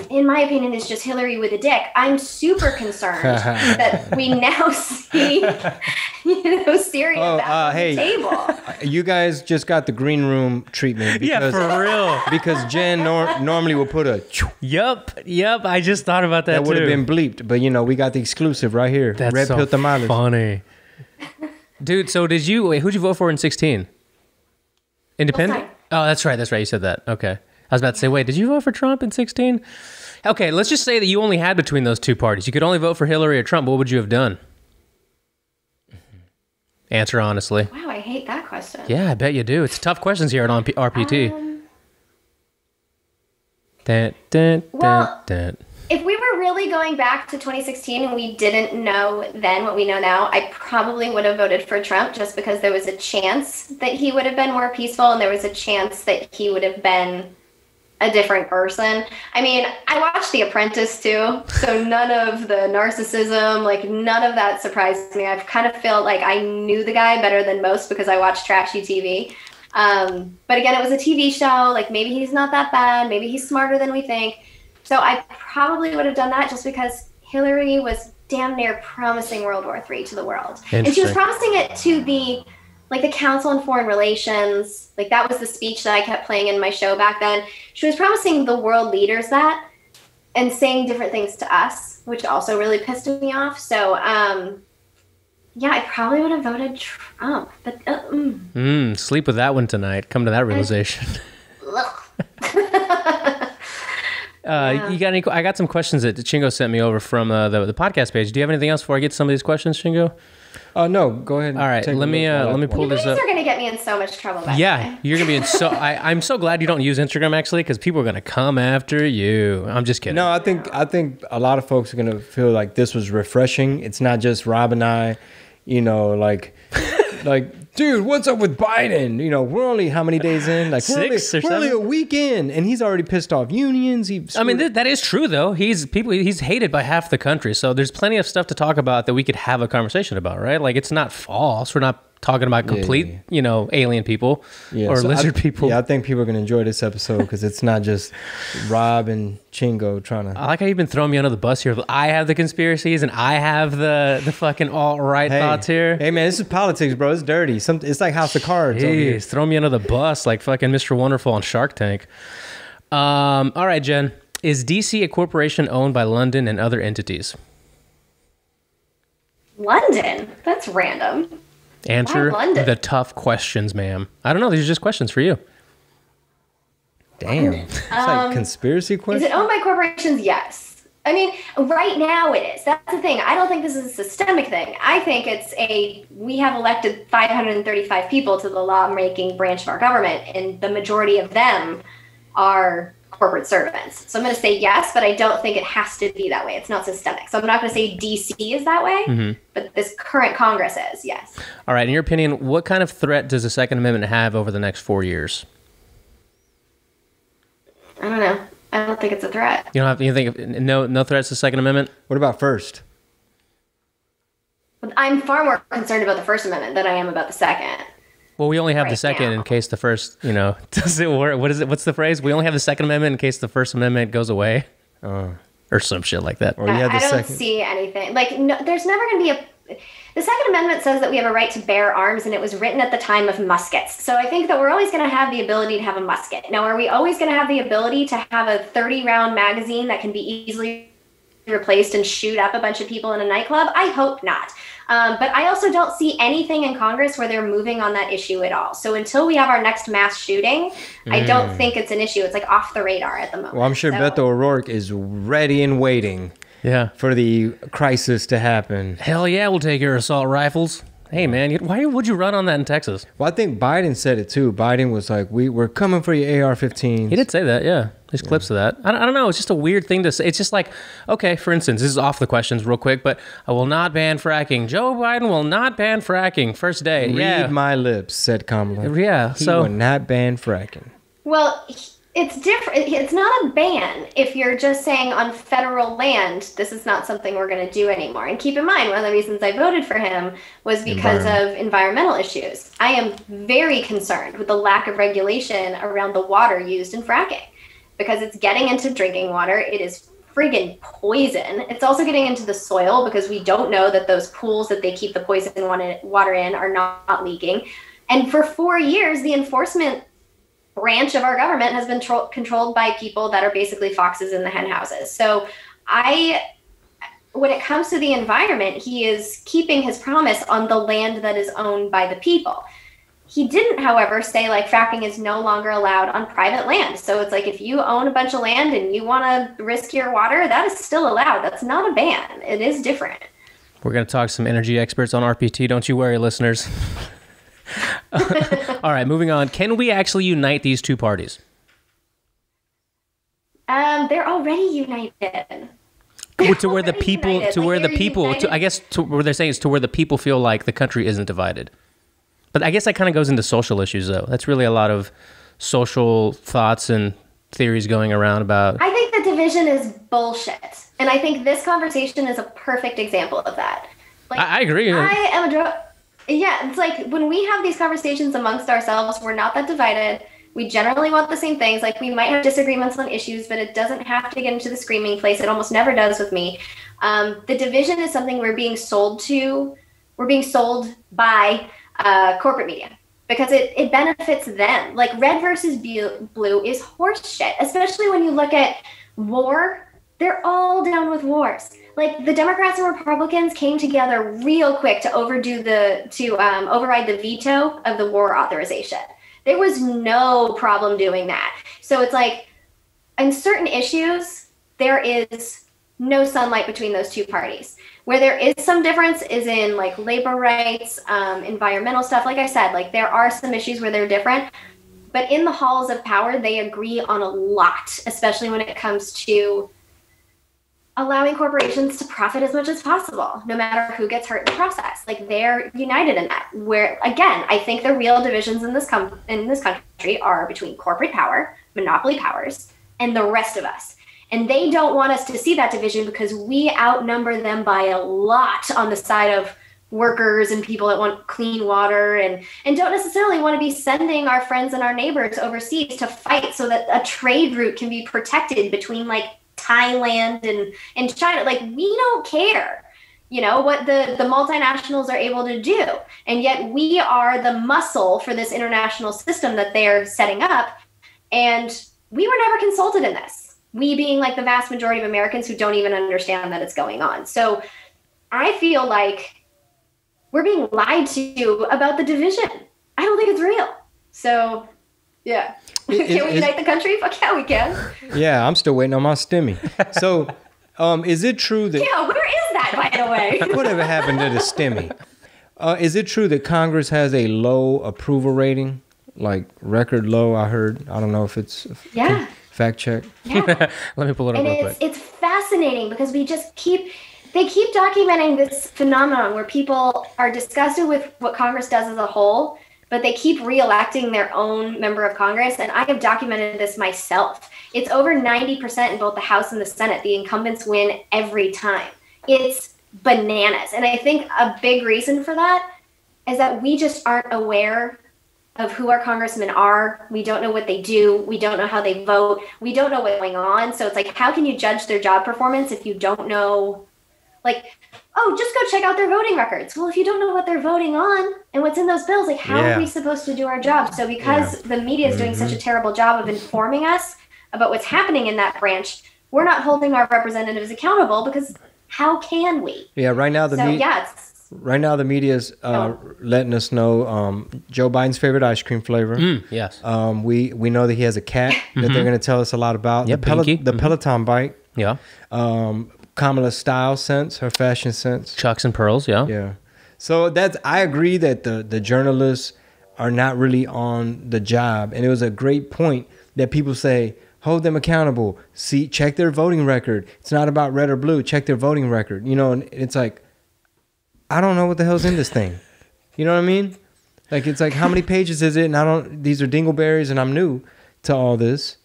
in my opinion, is just Hillary with a dick, I'm super concerned that we now see, you know, Syria Oh, back uh, on hey. the table. You guys just got the green room treatment Because, Yeah, because for real. because Jen nor- normally would put a Yup, yup. I just thought about that, that would have been bleeped, but you know we got the exclusive right here. That's Red so pill tamales. funny. Dude, so did you wait, who'd you vote for in 16? Independent? Oh, that's right. That's right. You said that. Okay. I was about to say, wait, did you vote for Trump in 16? Okay, let's just say that you only had between those two parties. You could only vote for Hillary or Trump. What would you have done? Answer honestly. Wow, I hate that question. Yeah, I bet you do. It's tough questions here on RPT. Um, dun, dun, Well- dun. if we were really going back to 2016 and we didn't know then what we know now, I probably would have voted for Trump just because there was a chance that he would have been more peaceful and there was a chance that he would have been a different person. I mean, I watched The Apprentice too, so none of the narcissism, like none of that surprised me. I've kind of felt like I knew the guy better than most because I watched trashy TV. Um, but again, it was a TV show. Like maybe he's not that bad. Maybe he's smarter than we think. So I probably would have done that just because Hillary was damn near promising World War III to the world. And she was promising it to the like the Council on Foreign Relations. Like that was the speech that I kept playing in my show back then. She was promising the world leaders that and saying different things to us, which also really pissed me off. So um yeah, I probably would have voted Trump, but uh, mm, Mm, sleep with that one tonight. Come to that realization. Uh, You got any? I got some questions that Chingo sent me over from uh, the the podcast page. Do you have anything else before I get some of these questions, Chingo? Oh no, go ahead. All right, let me, uh, let me while- pull You this guys up. are gonna get me in so much trouble. By Yeah, way. you're gonna be in so. I, I'm so glad you don't use Instagram actually, because people are gonna come after you. I'm just kidding. No, I think I think a lot of folks are gonna feel like this was refreshing. It's not just Rob and I, you know, like, like, dude, what's up with Biden? You know, we're only how many days in? Like, we're, only, Six or we're only a week in, and he's already pissed off unions. He, I mean th- that is true though. He's people. He's hated by half the country. So there's plenty of stuff to talk about that we could have a conversation about, right? Like it's not false. We're not talking about complete, yeah. you know, alien people Yeah, or so I- lizard people. Yeah, I think people are gonna enjoy this episode because it's not just Rob and Chingo trying to. I like how you've been throwing me under the bus here. I have the conspiracies and I have the the fucking alt right thoughts here. Hey man, this is politics, bro. It's dirty. Some, it's like House of Cards. over here. Jeez, throw me under the bus like fucking Mr. Wonderful on Shark Tank. Um, all right, Jen. Is DC a corporation owned by London and other entities? London. That's random. Answer the tough questions, ma'am. I don't know. These are just questions for you. Damn, it's like um, conspiracy questions. Is it owned by corporations? Yes. I mean, right now it is. That's the thing. I don't think this is a systemic thing. I think it's a we have elected 535 people to the lawmaking branch of our government, and the majority of them are corporate servants. So I'm going to say yes, but I don't think it has to be that way. It's not systemic. So I'm not going to say DC is that way, mm-hmm. but this current Congress is, yes. All right. In your opinion, what kind of threat does the Second Amendment have over the next four years? I don't know. I don't think it's a threat. You don't have you think of no no threats to the Second Amendment? What about first? I'm far more concerned about the First Amendment than I am about the Second. Well, we only have the second now. in case the first, you know, does it work? What is it? What's the phrase? We only have the Second Amendment in case the First Amendment goes away, Uh, or some shit like that. or you have I the don't second. see anything. Like, no, there's never going to be a. The Second Amendment says that we have a right to bear arms, and it was written at the time of muskets. So I think that we're always going to have the ability to have a musket. Now, are we always going to have the ability to have a 30 round magazine that can be easily replaced and shoot up a bunch of people in a nightclub? I hope not. Um, but I also don't see anything in Congress where they're moving on that issue at all. So until we have our next mass shooting, I don't think it's an issue. It's like off the radar at the moment. Well, I'm sure So- Beto O'Rourke is ready and waiting Yeah. for the crisis to happen. Hell yeah, we'll take your assault rifles. Hey man, why would you run on that in Texas? Well, I think Biden said it too. Biden was like, "We we're coming for your AR-15." He did say that, yeah. There's clips of that. I don't, I don't know. It's just a weird thing to say. It's just like, okay, for instance, this is off the questions real quick, but I will not ban fracking. Joe Biden will not ban fracking. First day. Read yeah. my lips," said Kamala. yeah. He So will not ban fracking. Well, it's different. It's not a ban if you're just saying on federal land, this is not something we're going to do anymore. And keep in mind, one of the reasons I voted for him was because Environment. of environmental issues. I am very concerned with the lack of regulation around the water used in fracking because it's getting into drinking water. It is friggin' poison. It's also getting into the soil because we don't know that those pools that they keep the poison water in are not leaking. And for four years, the enforcement branch of our government has been tro- controlled by people that are basically foxes in the hen houses. So I when it comes to the environment, he is keeping his promise on the land that is owned by the people. He didn't, however, say like fracking is no longer allowed on private land. So it's like if you own a bunch of land and you want to risk your water, that is still allowed. That's not a ban. It is different. we're going to talk some energy experts on RPT. Don't you worry, listeners. All right, moving on. Can we actually unite these two parties? Um, they're already united. to where the people united. to Like, where the people to, i guess to where they're saying is to where the people feel like the country isn't divided but i guess that kind of goes into social issues though that's really a lot of social thoughts and theories going around about I think the division is bullshit. And I think this conversation is a perfect example of that. Like, I- I agree. I am a yeah, it's like when we have these conversations amongst ourselves, we're not that divided. We generally want the same things. Like we might have disagreements on issues, but it doesn't have to get into the screaming place. It almost never does with me. Um, the division is something we're being sold to. We're being sold by uh, corporate media because it, it benefits them. Like red versus blue is horse shit, especially when you look at war. They're all down with wars. Like the Democrats and Republicans came together real quick to overdo the to um, override the veto of the war authorization. There was no problem doing that. So it's like in certain issues there is no sunlight between those two parties. Where there is some difference is in like labor rights, um, environmental stuff. Like I said, like there are some issues where they're different, but in the halls of power, they agree on a lot, especially when it comes to allowing corporations to profit as much as possible, no matter who gets hurt in the process. Like they're united in that. Where again, I think the real divisions in this com- in this country are between corporate power, monopoly powers, and the rest of us. And they don't want us to see that division because we outnumber them by a lot on the side of workers and people that want clean water and and don't necessarily want to be sending our friends and our neighbors overseas to fight so that a trade route can be protected between like Thailand and and China. Like we don't care you know what the the multinationals are able to do. And yet we are the muscle for this international system that they're setting up. And we were never consulted in this we being like the vast majority of Americans who don't even understand that it's going on so I feel like we're being lied to about the division. I don't think it's real. So, yeah. It- can it- we it- unite the country? Fuck yeah, we can. Yeah, I'm still waiting on my stimmy. So, um, is it true that Yeah, where is that, by the way? whatever happened to the stimmy? Uh, is it true that Congress has a low approval rating, like record low? I heard. I don't know if it's Yeah. Fact check. Yeah. let me pull it up and real it's quick it's fascinating because we just keep they keep documenting this phenomenon where people are disgusted with what Congress does as a whole, but they keep reelecting their own member of Congress. And I have documented this myself. It's over 90% in both the House and the Senate. The incumbents win every time. It's bananas. And I think a big reason for that is that we just aren't aware of who our congressmen are. We don't know what they do. We don't know how they vote. We don't know what's going on. So it's like, how can you judge their job performance if you don't know? Like, oh, just go check out their voting records. Well, if you don't know what they're voting on and what's in those bills, like, how Yeah. are we supposed to do our job? So because the media is doing such a mm-hmm. terrible job of informing us about what's happening in that branch, we're not holding our representatives accountable because how can we? Yeah, right now the so me- yeah, right now the media's uh, Oh. letting us know um, Joe Biden's favorite ice cream flavor. Mm, yes. Um, we we know that he has a cat that they're going to tell us a lot about. Yep, the, Pel- Pinky. the Mhm. Peloton bike. yeah. Um, Kamala's style sense, her fashion sense. Chucks and pearls. Yeah. Yeah. So that's I agree that the the journalists are not really on the job, and it was a great point that people say hold them accountable. See, check their voting record. It's not about red or blue. Check their voting record. You know, and it's like I don't know what the hell's in this thing. You know what I mean? Like it's like how many pages is it? And I don't. These are dingleberries, and I'm new to all this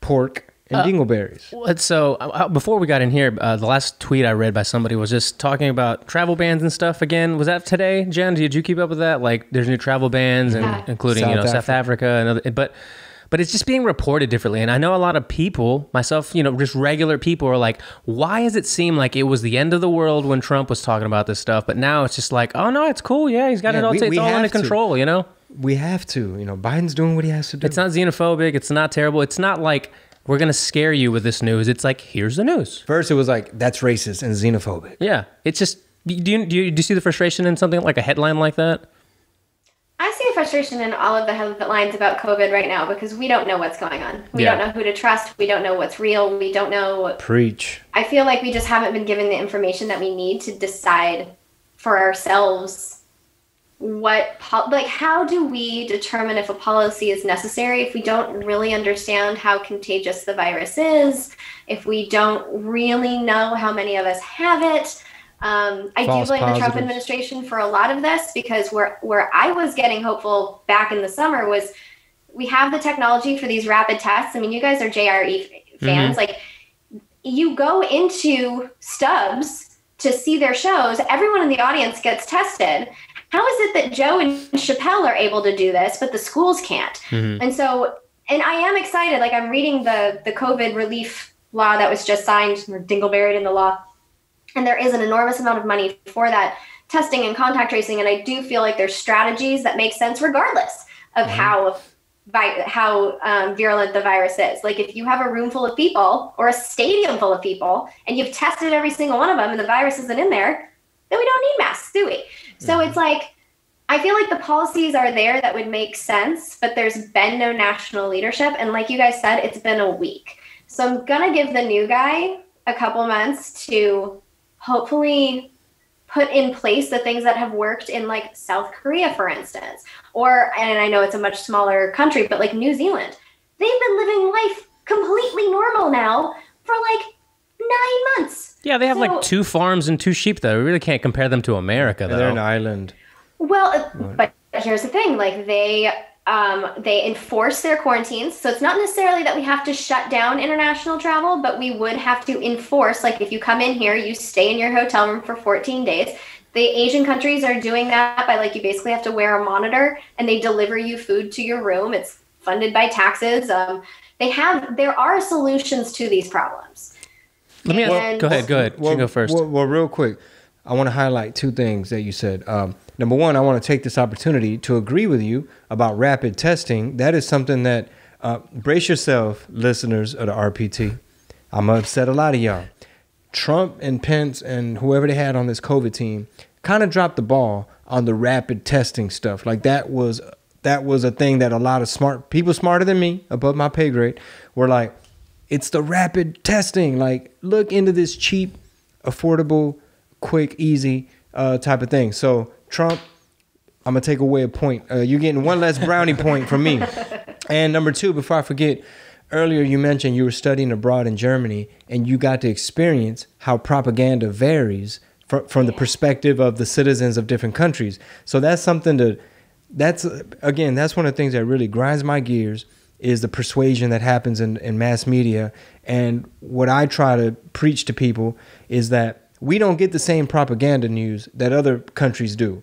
pork and dingleberries. What- So uh, uh, before we got in here, uh, the last tweet I read by somebody was just talking about travel bans and stuff. Again, was that today, Jen? Did you keep up with that? Like, there's new travel bans, and Yeah. including you South know South Africa and other, but. But it's just being reported differently. And I know a lot of people, myself, you know, just regular people are like, why does it seem like it was the end of the world when Trump was talking about this stuff? But now it's just like, oh no, it's cool. Yeah, he's got Yeah, it all, we- it's we all under to. control, you know? We have to. You know, Biden's doing what he has to do. It's not xenophobic. It's not terrible. It's not like we're going to scare you with this news. It's like, here's the news. First, it was like that's racist and xenophobic. Yeah, it's just. Do you, do you do you see the frustration in something like a headline like that? I see a frustration in all of the headlines about COVID right now because we don't know what's going on. We Yeah. don't know who to trust. We don't know what's real. We don't know. Preach. I feel like we just haven't been given the information that we need to decide for ourselves what, po- like, how do we determine if a policy is necessary if we don't really understand how contagious the virus is, if we don't really know how many of us have it? Um, I False do blame the Trump administration for a lot of this because where where I was getting hopeful back in the summer was we have the technology for these rapid tests. I mean, you guys are JRE f- fans. Like, you go into Stubbs to see their shows. Everyone in the audience gets tested. How is it that Joe and Chappelle are able to do this, but the schools can't? And so, and I am excited. Like, I'm reading the the COVID relief law that was just signed or dingleberried in the law and there is an enormous amount of money for that testing and contact tracing and i do feel like there's strategies that make sense regardless of how vi- how um, virulent the virus is like if you have a room full of people or a stadium full of people and you've tested every single one of them and the virus isn't in there then we don't need masks do we so it's like I feel like the policies are there that would make sense, but there's been no national leadership. And like you guys said, it's been a week. So I'm going to give the new guy a couple months to hopefully put in place the things that have worked in like South Korea, for instance, or, and I know it's a much smaller country, but like New Zealand. They've been living life completely normal now for like nine months. Yeah, they have So- like two farms and two sheep, though. We really can't compare them to America, And they're an island. Well, but here's the thing: like they um, they enforce their quarantines, so it's not necessarily that we have to shut down international travel, but we would have to enforce. Like if you come in here, you stay in your hotel room for 14 days. The Asian countries are doing that by like you basically have to wear a monitor, and they deliver you food to your room. It's funded by taxes. Um, they have there are solutions to these problems. Let me ask, And- go ahead, go ahead. you go first. Well, well, real quick, I want to highlight two things that you said. Um, number one, I want to take this opportunity to agree with you about rapid testing. That is something that uh, brace yourself, listeners of the RPT. I'm upset a lot of y'all. Trump and Pence and whoever they had on this COVID team kind of dropped the ball on the rapid testing stuff. Like that was that was a thing that a lot of smart people smarter than me, above my pay grade, were like, it's the rapid testing. Like, look into this cheap, affordable, quick, easy uh, type of thing. So Trump, I'm gonna take away a point. Uh, you're getting one less brownie point from me. And number two, before I forget, earlier you mentioned you were studying abroad in Germany and you got to experience how propaganda varies from, from the perspective of the citizens of different countries. So that's something to that's again that's one of the things that really grinds my gears is the persuasion that happens in, in mass media and what i try to preach to people is that we don't get the same propaganda news that other countries do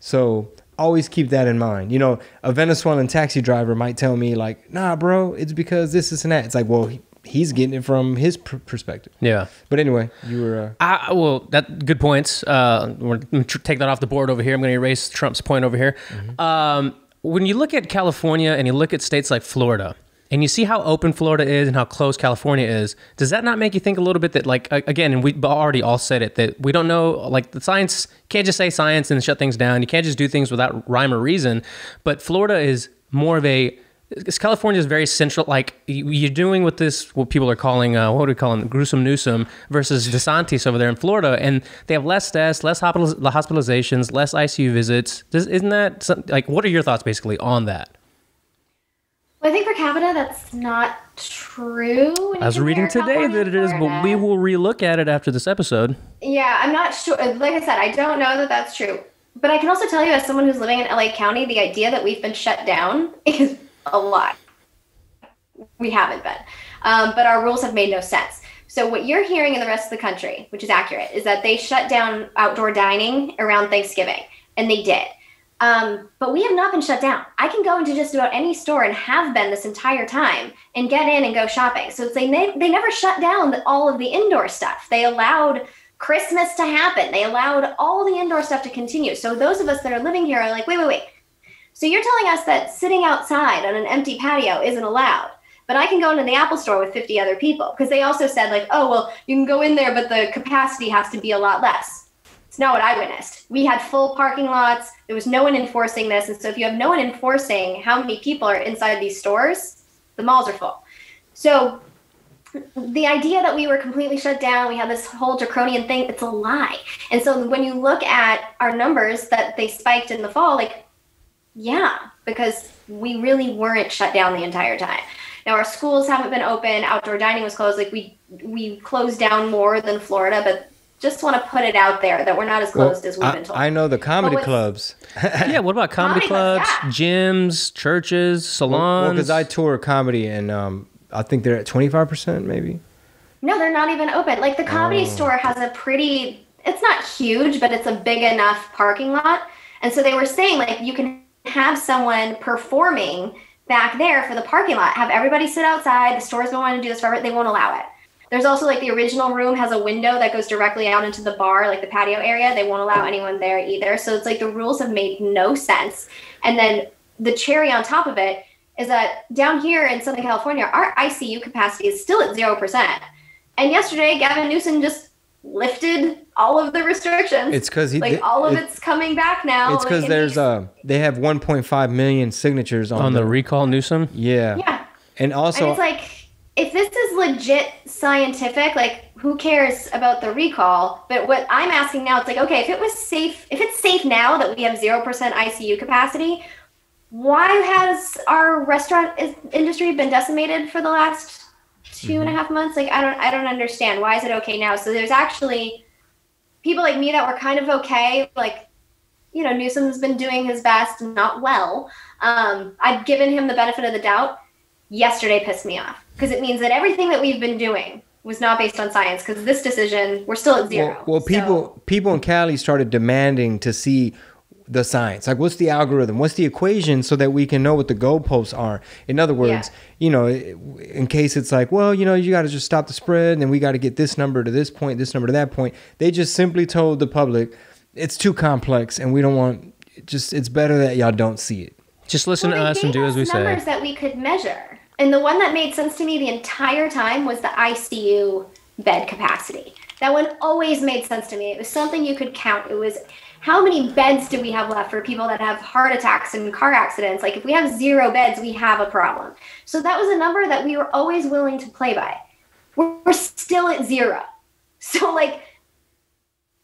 so always keep that in mind you know a venezuelan taxi driver might tell me like nah bro it's because this is and that it's like well he, he's getting it from his pr- perspective Yeah. but anyway you were uh, I, well, that good points. Uh, we're gonna take that off the board over here. I'm going to erase Trump's point over here. Um, when you look at California and you look at states like Florida, and you see how open Florida is and how close California is, does that not make you think a little bit that, like, again, and we already all said it, that we don't know, like, the science, can't just say science and shut things down. You can't just do things without rhyme or reason. But Florida is more of a, because California is very central. Like you- you're doing with this, what people are calling, uh, what do we call him, gruesome Newsom versus DeSantis over there in Florida, and they have less deaths, less hospitalizations, less ICU visits. Does, isn't that some, like? What are your thoughts basically on that? I think per capita, that's not true. I was reading today that it is, but we will relook at it after this episode. Yeah, I'm not sure. Like I said, I don't know that that's true. But I can also tell you, as someone who's living in LA County, the idea that we've been shut down is a lie. We haven't been. Um, but our rules have made no sense. So, what you're hearing in the rest of the country, which is accurate, is that they shut down outdoor dining around Thanksgiving, and they did. Um, but we have not been shut down. I can go into just about any store and have been this entire time and get in and go shopping. So it's they, they never shut down all of the indoor stuff. They allowed Christmas to happen. They allowed all the indoor stuff to continue. So those of us that are living here are like, wait, wait, wait. So you're telling us that sitting outside on an empty patio isn't allowed. But I can go into the Apple store with 50 other people because they also said, like, oh, well, you can go in there, but the capacity has to be a lot less. It's not what I witnessed. We had full parking lots. There was no one enforcing this. And so if you have no one enforcing how many people are inside these stores, the malls are full. So the idea that we were completely shut down, we had this whole draconian thing, it's a lie. And so when you look at our numbers that they spiked in the fall, like, yeah, because we really weren't shut down the entire time. Now our schools haven't been open, outdoor dining was closed. Like we we closed down more than Florida, but just want to put it out there that we're not as closed as we've I, been told. I know the comedy clubs yeah. What about comedy Comedy clubs, clubs, gyms, churches, salons? well salons? because i tour comedy and um, i think they're at 25% maybe No, they're not even open. Like the comedy Oh. store has a pretty it's not huge, but it's a big enough parking lot. And so they were saying like you can have someone performing back there for the parking lot, have everybody sit outside, the store's been wanting to do this forever, they won't allow it. There's also like the original room has a window that goes directly out into the bar, like the patio area. They won't allow anyone there either. So it's like the rules have made no sense. And then the cherry on top of it is that down here in Southern California, our ICU capacity is still at 0%. And yesterday, Gavin Newsom just lifted all of the restrictions. It's 'cause he like did- all of it- it's coming back now. it's because and there's he's- uh they have 1.5 million signatures on, on the recall Newsom. yeah yeah. and also and it's like if this is legit scientific like who cares about the recall? But what i'm asking now it's like okay if it was safe if it's safe now that we have 0% icu capacity why has our restaurant industry been decimated for the last two and a half months? Like i don't i don't understand. Why is it okay now? So there's actually people like me that were kind of okay like you know newsom's been doing his best not well. Um, i've given him the benefit of the doubt. Yesterday pissed me off because it means that everything that we've been doing was not based on science because this decision we're still at zero well, well So- people people in cali started demanding to see the science. Like what's the algorithm? What's the equation so that we can know what the goalposts are? In other words you know in case it's like well you know you got to just stop the spread and then we got to get this number to this point this number to that point. They just simply told the public it's too complex and we don't want just it's better that y'all don't see it. Just listen Well, to us and do as we say. numbers that we could measure and the one that made sense to me the entire time was the icu bed capacity. That one always made sense to me. It was something you could count. It was how many beds do we have left for people that have heart attacks and car accidents? Like if we have zero beds we have a problem. So that was a number that we were always willing to play by. We're, still at zero. So like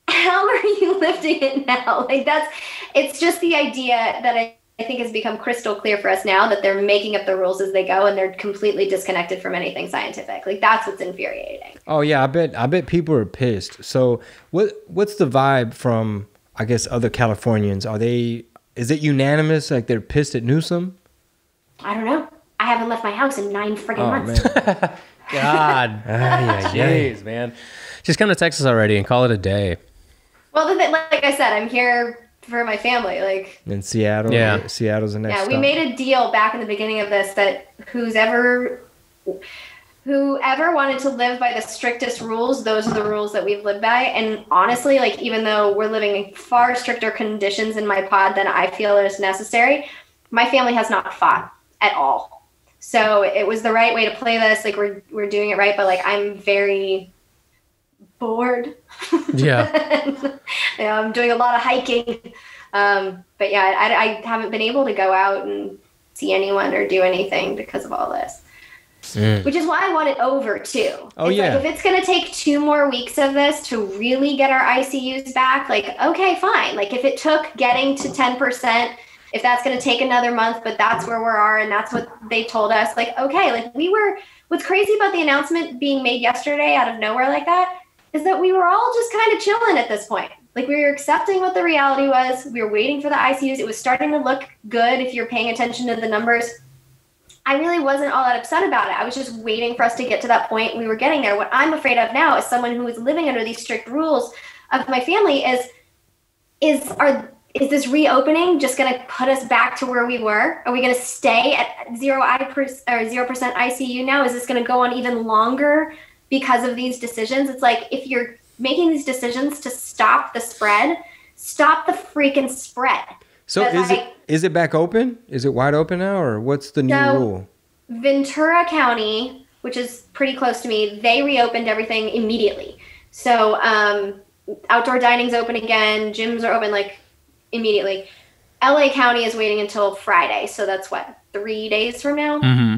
how are you lifting it now? Like that's it's just the idea that I, I think has become crystal clear for us now that they're making up the rules as they go and they're completely disconnected from anything scientific like that's what's infuriating Oh yeah, I bet I bet people are pissed. So what what's the vibe from I guess other Californians? Are they is it unanimous? Like they're pissed at Newsom? I don't know. I haven't left my house in nine friggin' Oh months. man. God. Jeez, man. Just come to Texas already and call it a day. Well, the thing- like I said, I'm here for my family. Like, In Seattle. Yeah. Seattle's the next. yeah, we stop. made a deal back in the beginning of this that who's ever whoever wanted to live by the strictest rules those are the rules that we've lived by and honestly like even though we're living in far stricter conditions in my pod than i feel is necessary my family has not fought at all so it was the right way to play this like we're, we're doing it right but like i'm very bored Yeah. you know, i'm doing a lot of hiking um, but yeah I, I haven't been able to go out and see anyone or do anything because of all this Mm. which is why I want it over too. Oh, it's yeah. Like if it's gonna take two more weeks of this to really get our ICUs back, like okay, fine. Like if it took getting to ten percent, if that's gonna take another month, but that's where we are and that's what they told us, like okay, like we were. What's crazy about the announcement being made yesterday out of nowhere like that is that we were all just kind of chilling at this point. Like we were accepting what the reality was. We were waiting for the ICUs. It was starting to look good if you're paying attention to the numbers. I really wasn't all that upset about it. I was just waiting for us to get to that point. We were getting there. What I'm afraid of now, as someone who is living under these strict rules of my family, is is are is this reopening just going to put us back to where we were? Are we going to stay at zero I per, or zero percent ICU now? Is this going to go on even longer because of these decisions? It's like if you're making these decisions to stop the spread, stop the freaking spread. So is it I- is it back open? Is it wide open now, or what's the new No. rule? Ventura County, which is pretty close to me, they reopened everything immediately. So um, outdoor dining's open again, gyms are open like immediately. LA County is waiting until Friday, so that's what three days from now. Mm-hmm.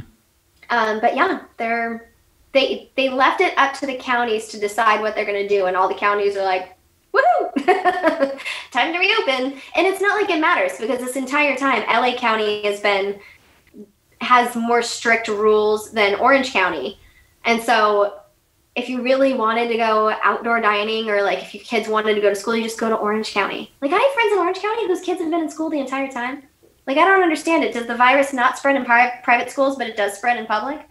Um, but yeah, they're they they left it up to the counties to decide what they're going to do, and all the counties are like, "Woohoo, time to reopen!" And it's not like it matters because this entire time, LA County has been has more strict rules than Orange County, and so if you really wanted to go outdoor dining or like if your kids wanted to go to school, you just go to Orange County. Like I have friends in Orange County whose kids have been in school the entire time. Like I don't understand it. Does the virus not spread in pri- private schools, but it does spread in public?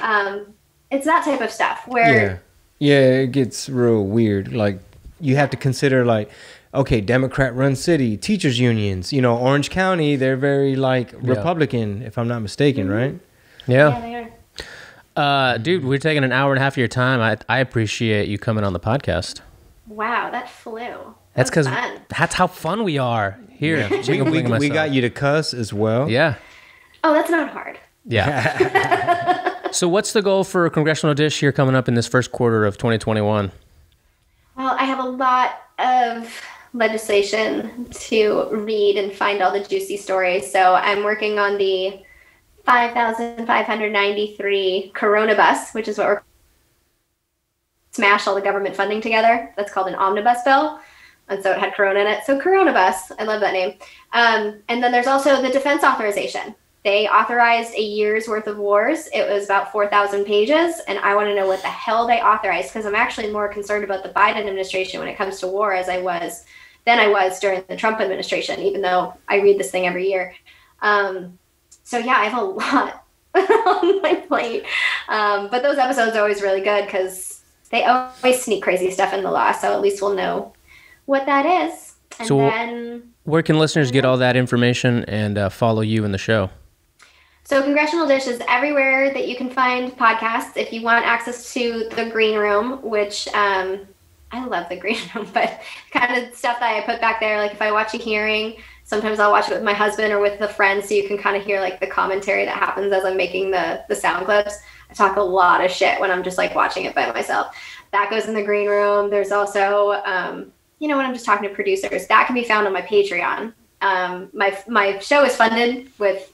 Um, it's that type of stuff where yeah, yeah it gets real weird. Like you have to consider like. Okay, Democrat-run city, teachers unions. You know, Orange County, they're very like Republican, if I'm not mistaken, right? yeah, Yeah. they are. Uh, dude, we're taking an hour and a half of your time. I, I appreciate you coming on the podcast. Wow, that flew. That's because fun. that's how fun we are here. We, we, we got you to cuss as well. Yeah. Oh, that's not hard. Yeah. so, what's the goal for Congressional Dish here coming up in this first quarter of 2021? Well, I have a lot of legislation to read and find all the juicy stories. So I'm working on the 5,593 Corona bus, which is what we're smash all the government funding together. That's called an omnibus bill. And so it had Corona in it. So Corona bus, I love that name. Um, and then there's also the defense authorization. They authorized a year's worth of wars. It was about 4,000 pages. And I want to know what the hell they authorized because I'm actually more concerned about the Biden administration when it comes to war as I was than I was during the Trump administration, even though I read this thing every year. Um, so yeah, I have a lot on my plate. Um, but those episodes are always really good because they always sneak crazy stuff in the law. So at least we'll know what that is. And So- then Where can listeners get all that information and uh, follow you in the show? So, Congressional Dish is everywhere that you can find podcasts. If you want access to the Green Room, which um, I love the Green Room, but kind of stuff that I put back there, like if I watch a hearing, sometimes I'll watch it with my husband or with a friend, so you can kind of hear like the commentary that happens as I'm making the the sound clips. I talk a lot of shit when I'm just like watching it by myself. That goes in the Green Room. There's also, um, you know, when I'm just talking to producers, that can be found on my Patreon. Um, my my show is funded with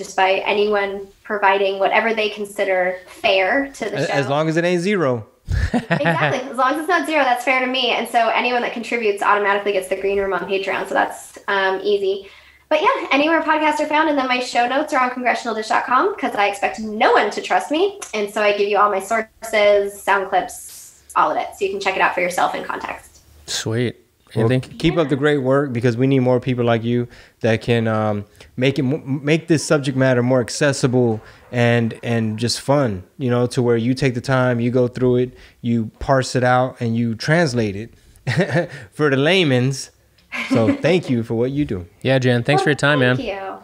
just by anyone providing whatever they consider fair to the As, show. as long as it ain't zero. exactly. As long as it's not zero, that's fair to me. And so anyone that contributes automatically gets the green room on Patreon. So that's um, easy. But yeah, anywhere podcasts are found. And then my show notes are on congressionaldish.com because I expect no one to trust me. And so I give you all my sources, sound clips, all of it. So you can check it out for yourself in context. Sweet. Well, Anything? keep up the great work because we need more people like you that can um, make it make this subject matter more accessible and and just fun. You know, to where you take the time, you go through it, you parse it out, and you translate it for the layman's. So thank you for what you do. Yeah, Jen. Thanks for your time, man. Thank you.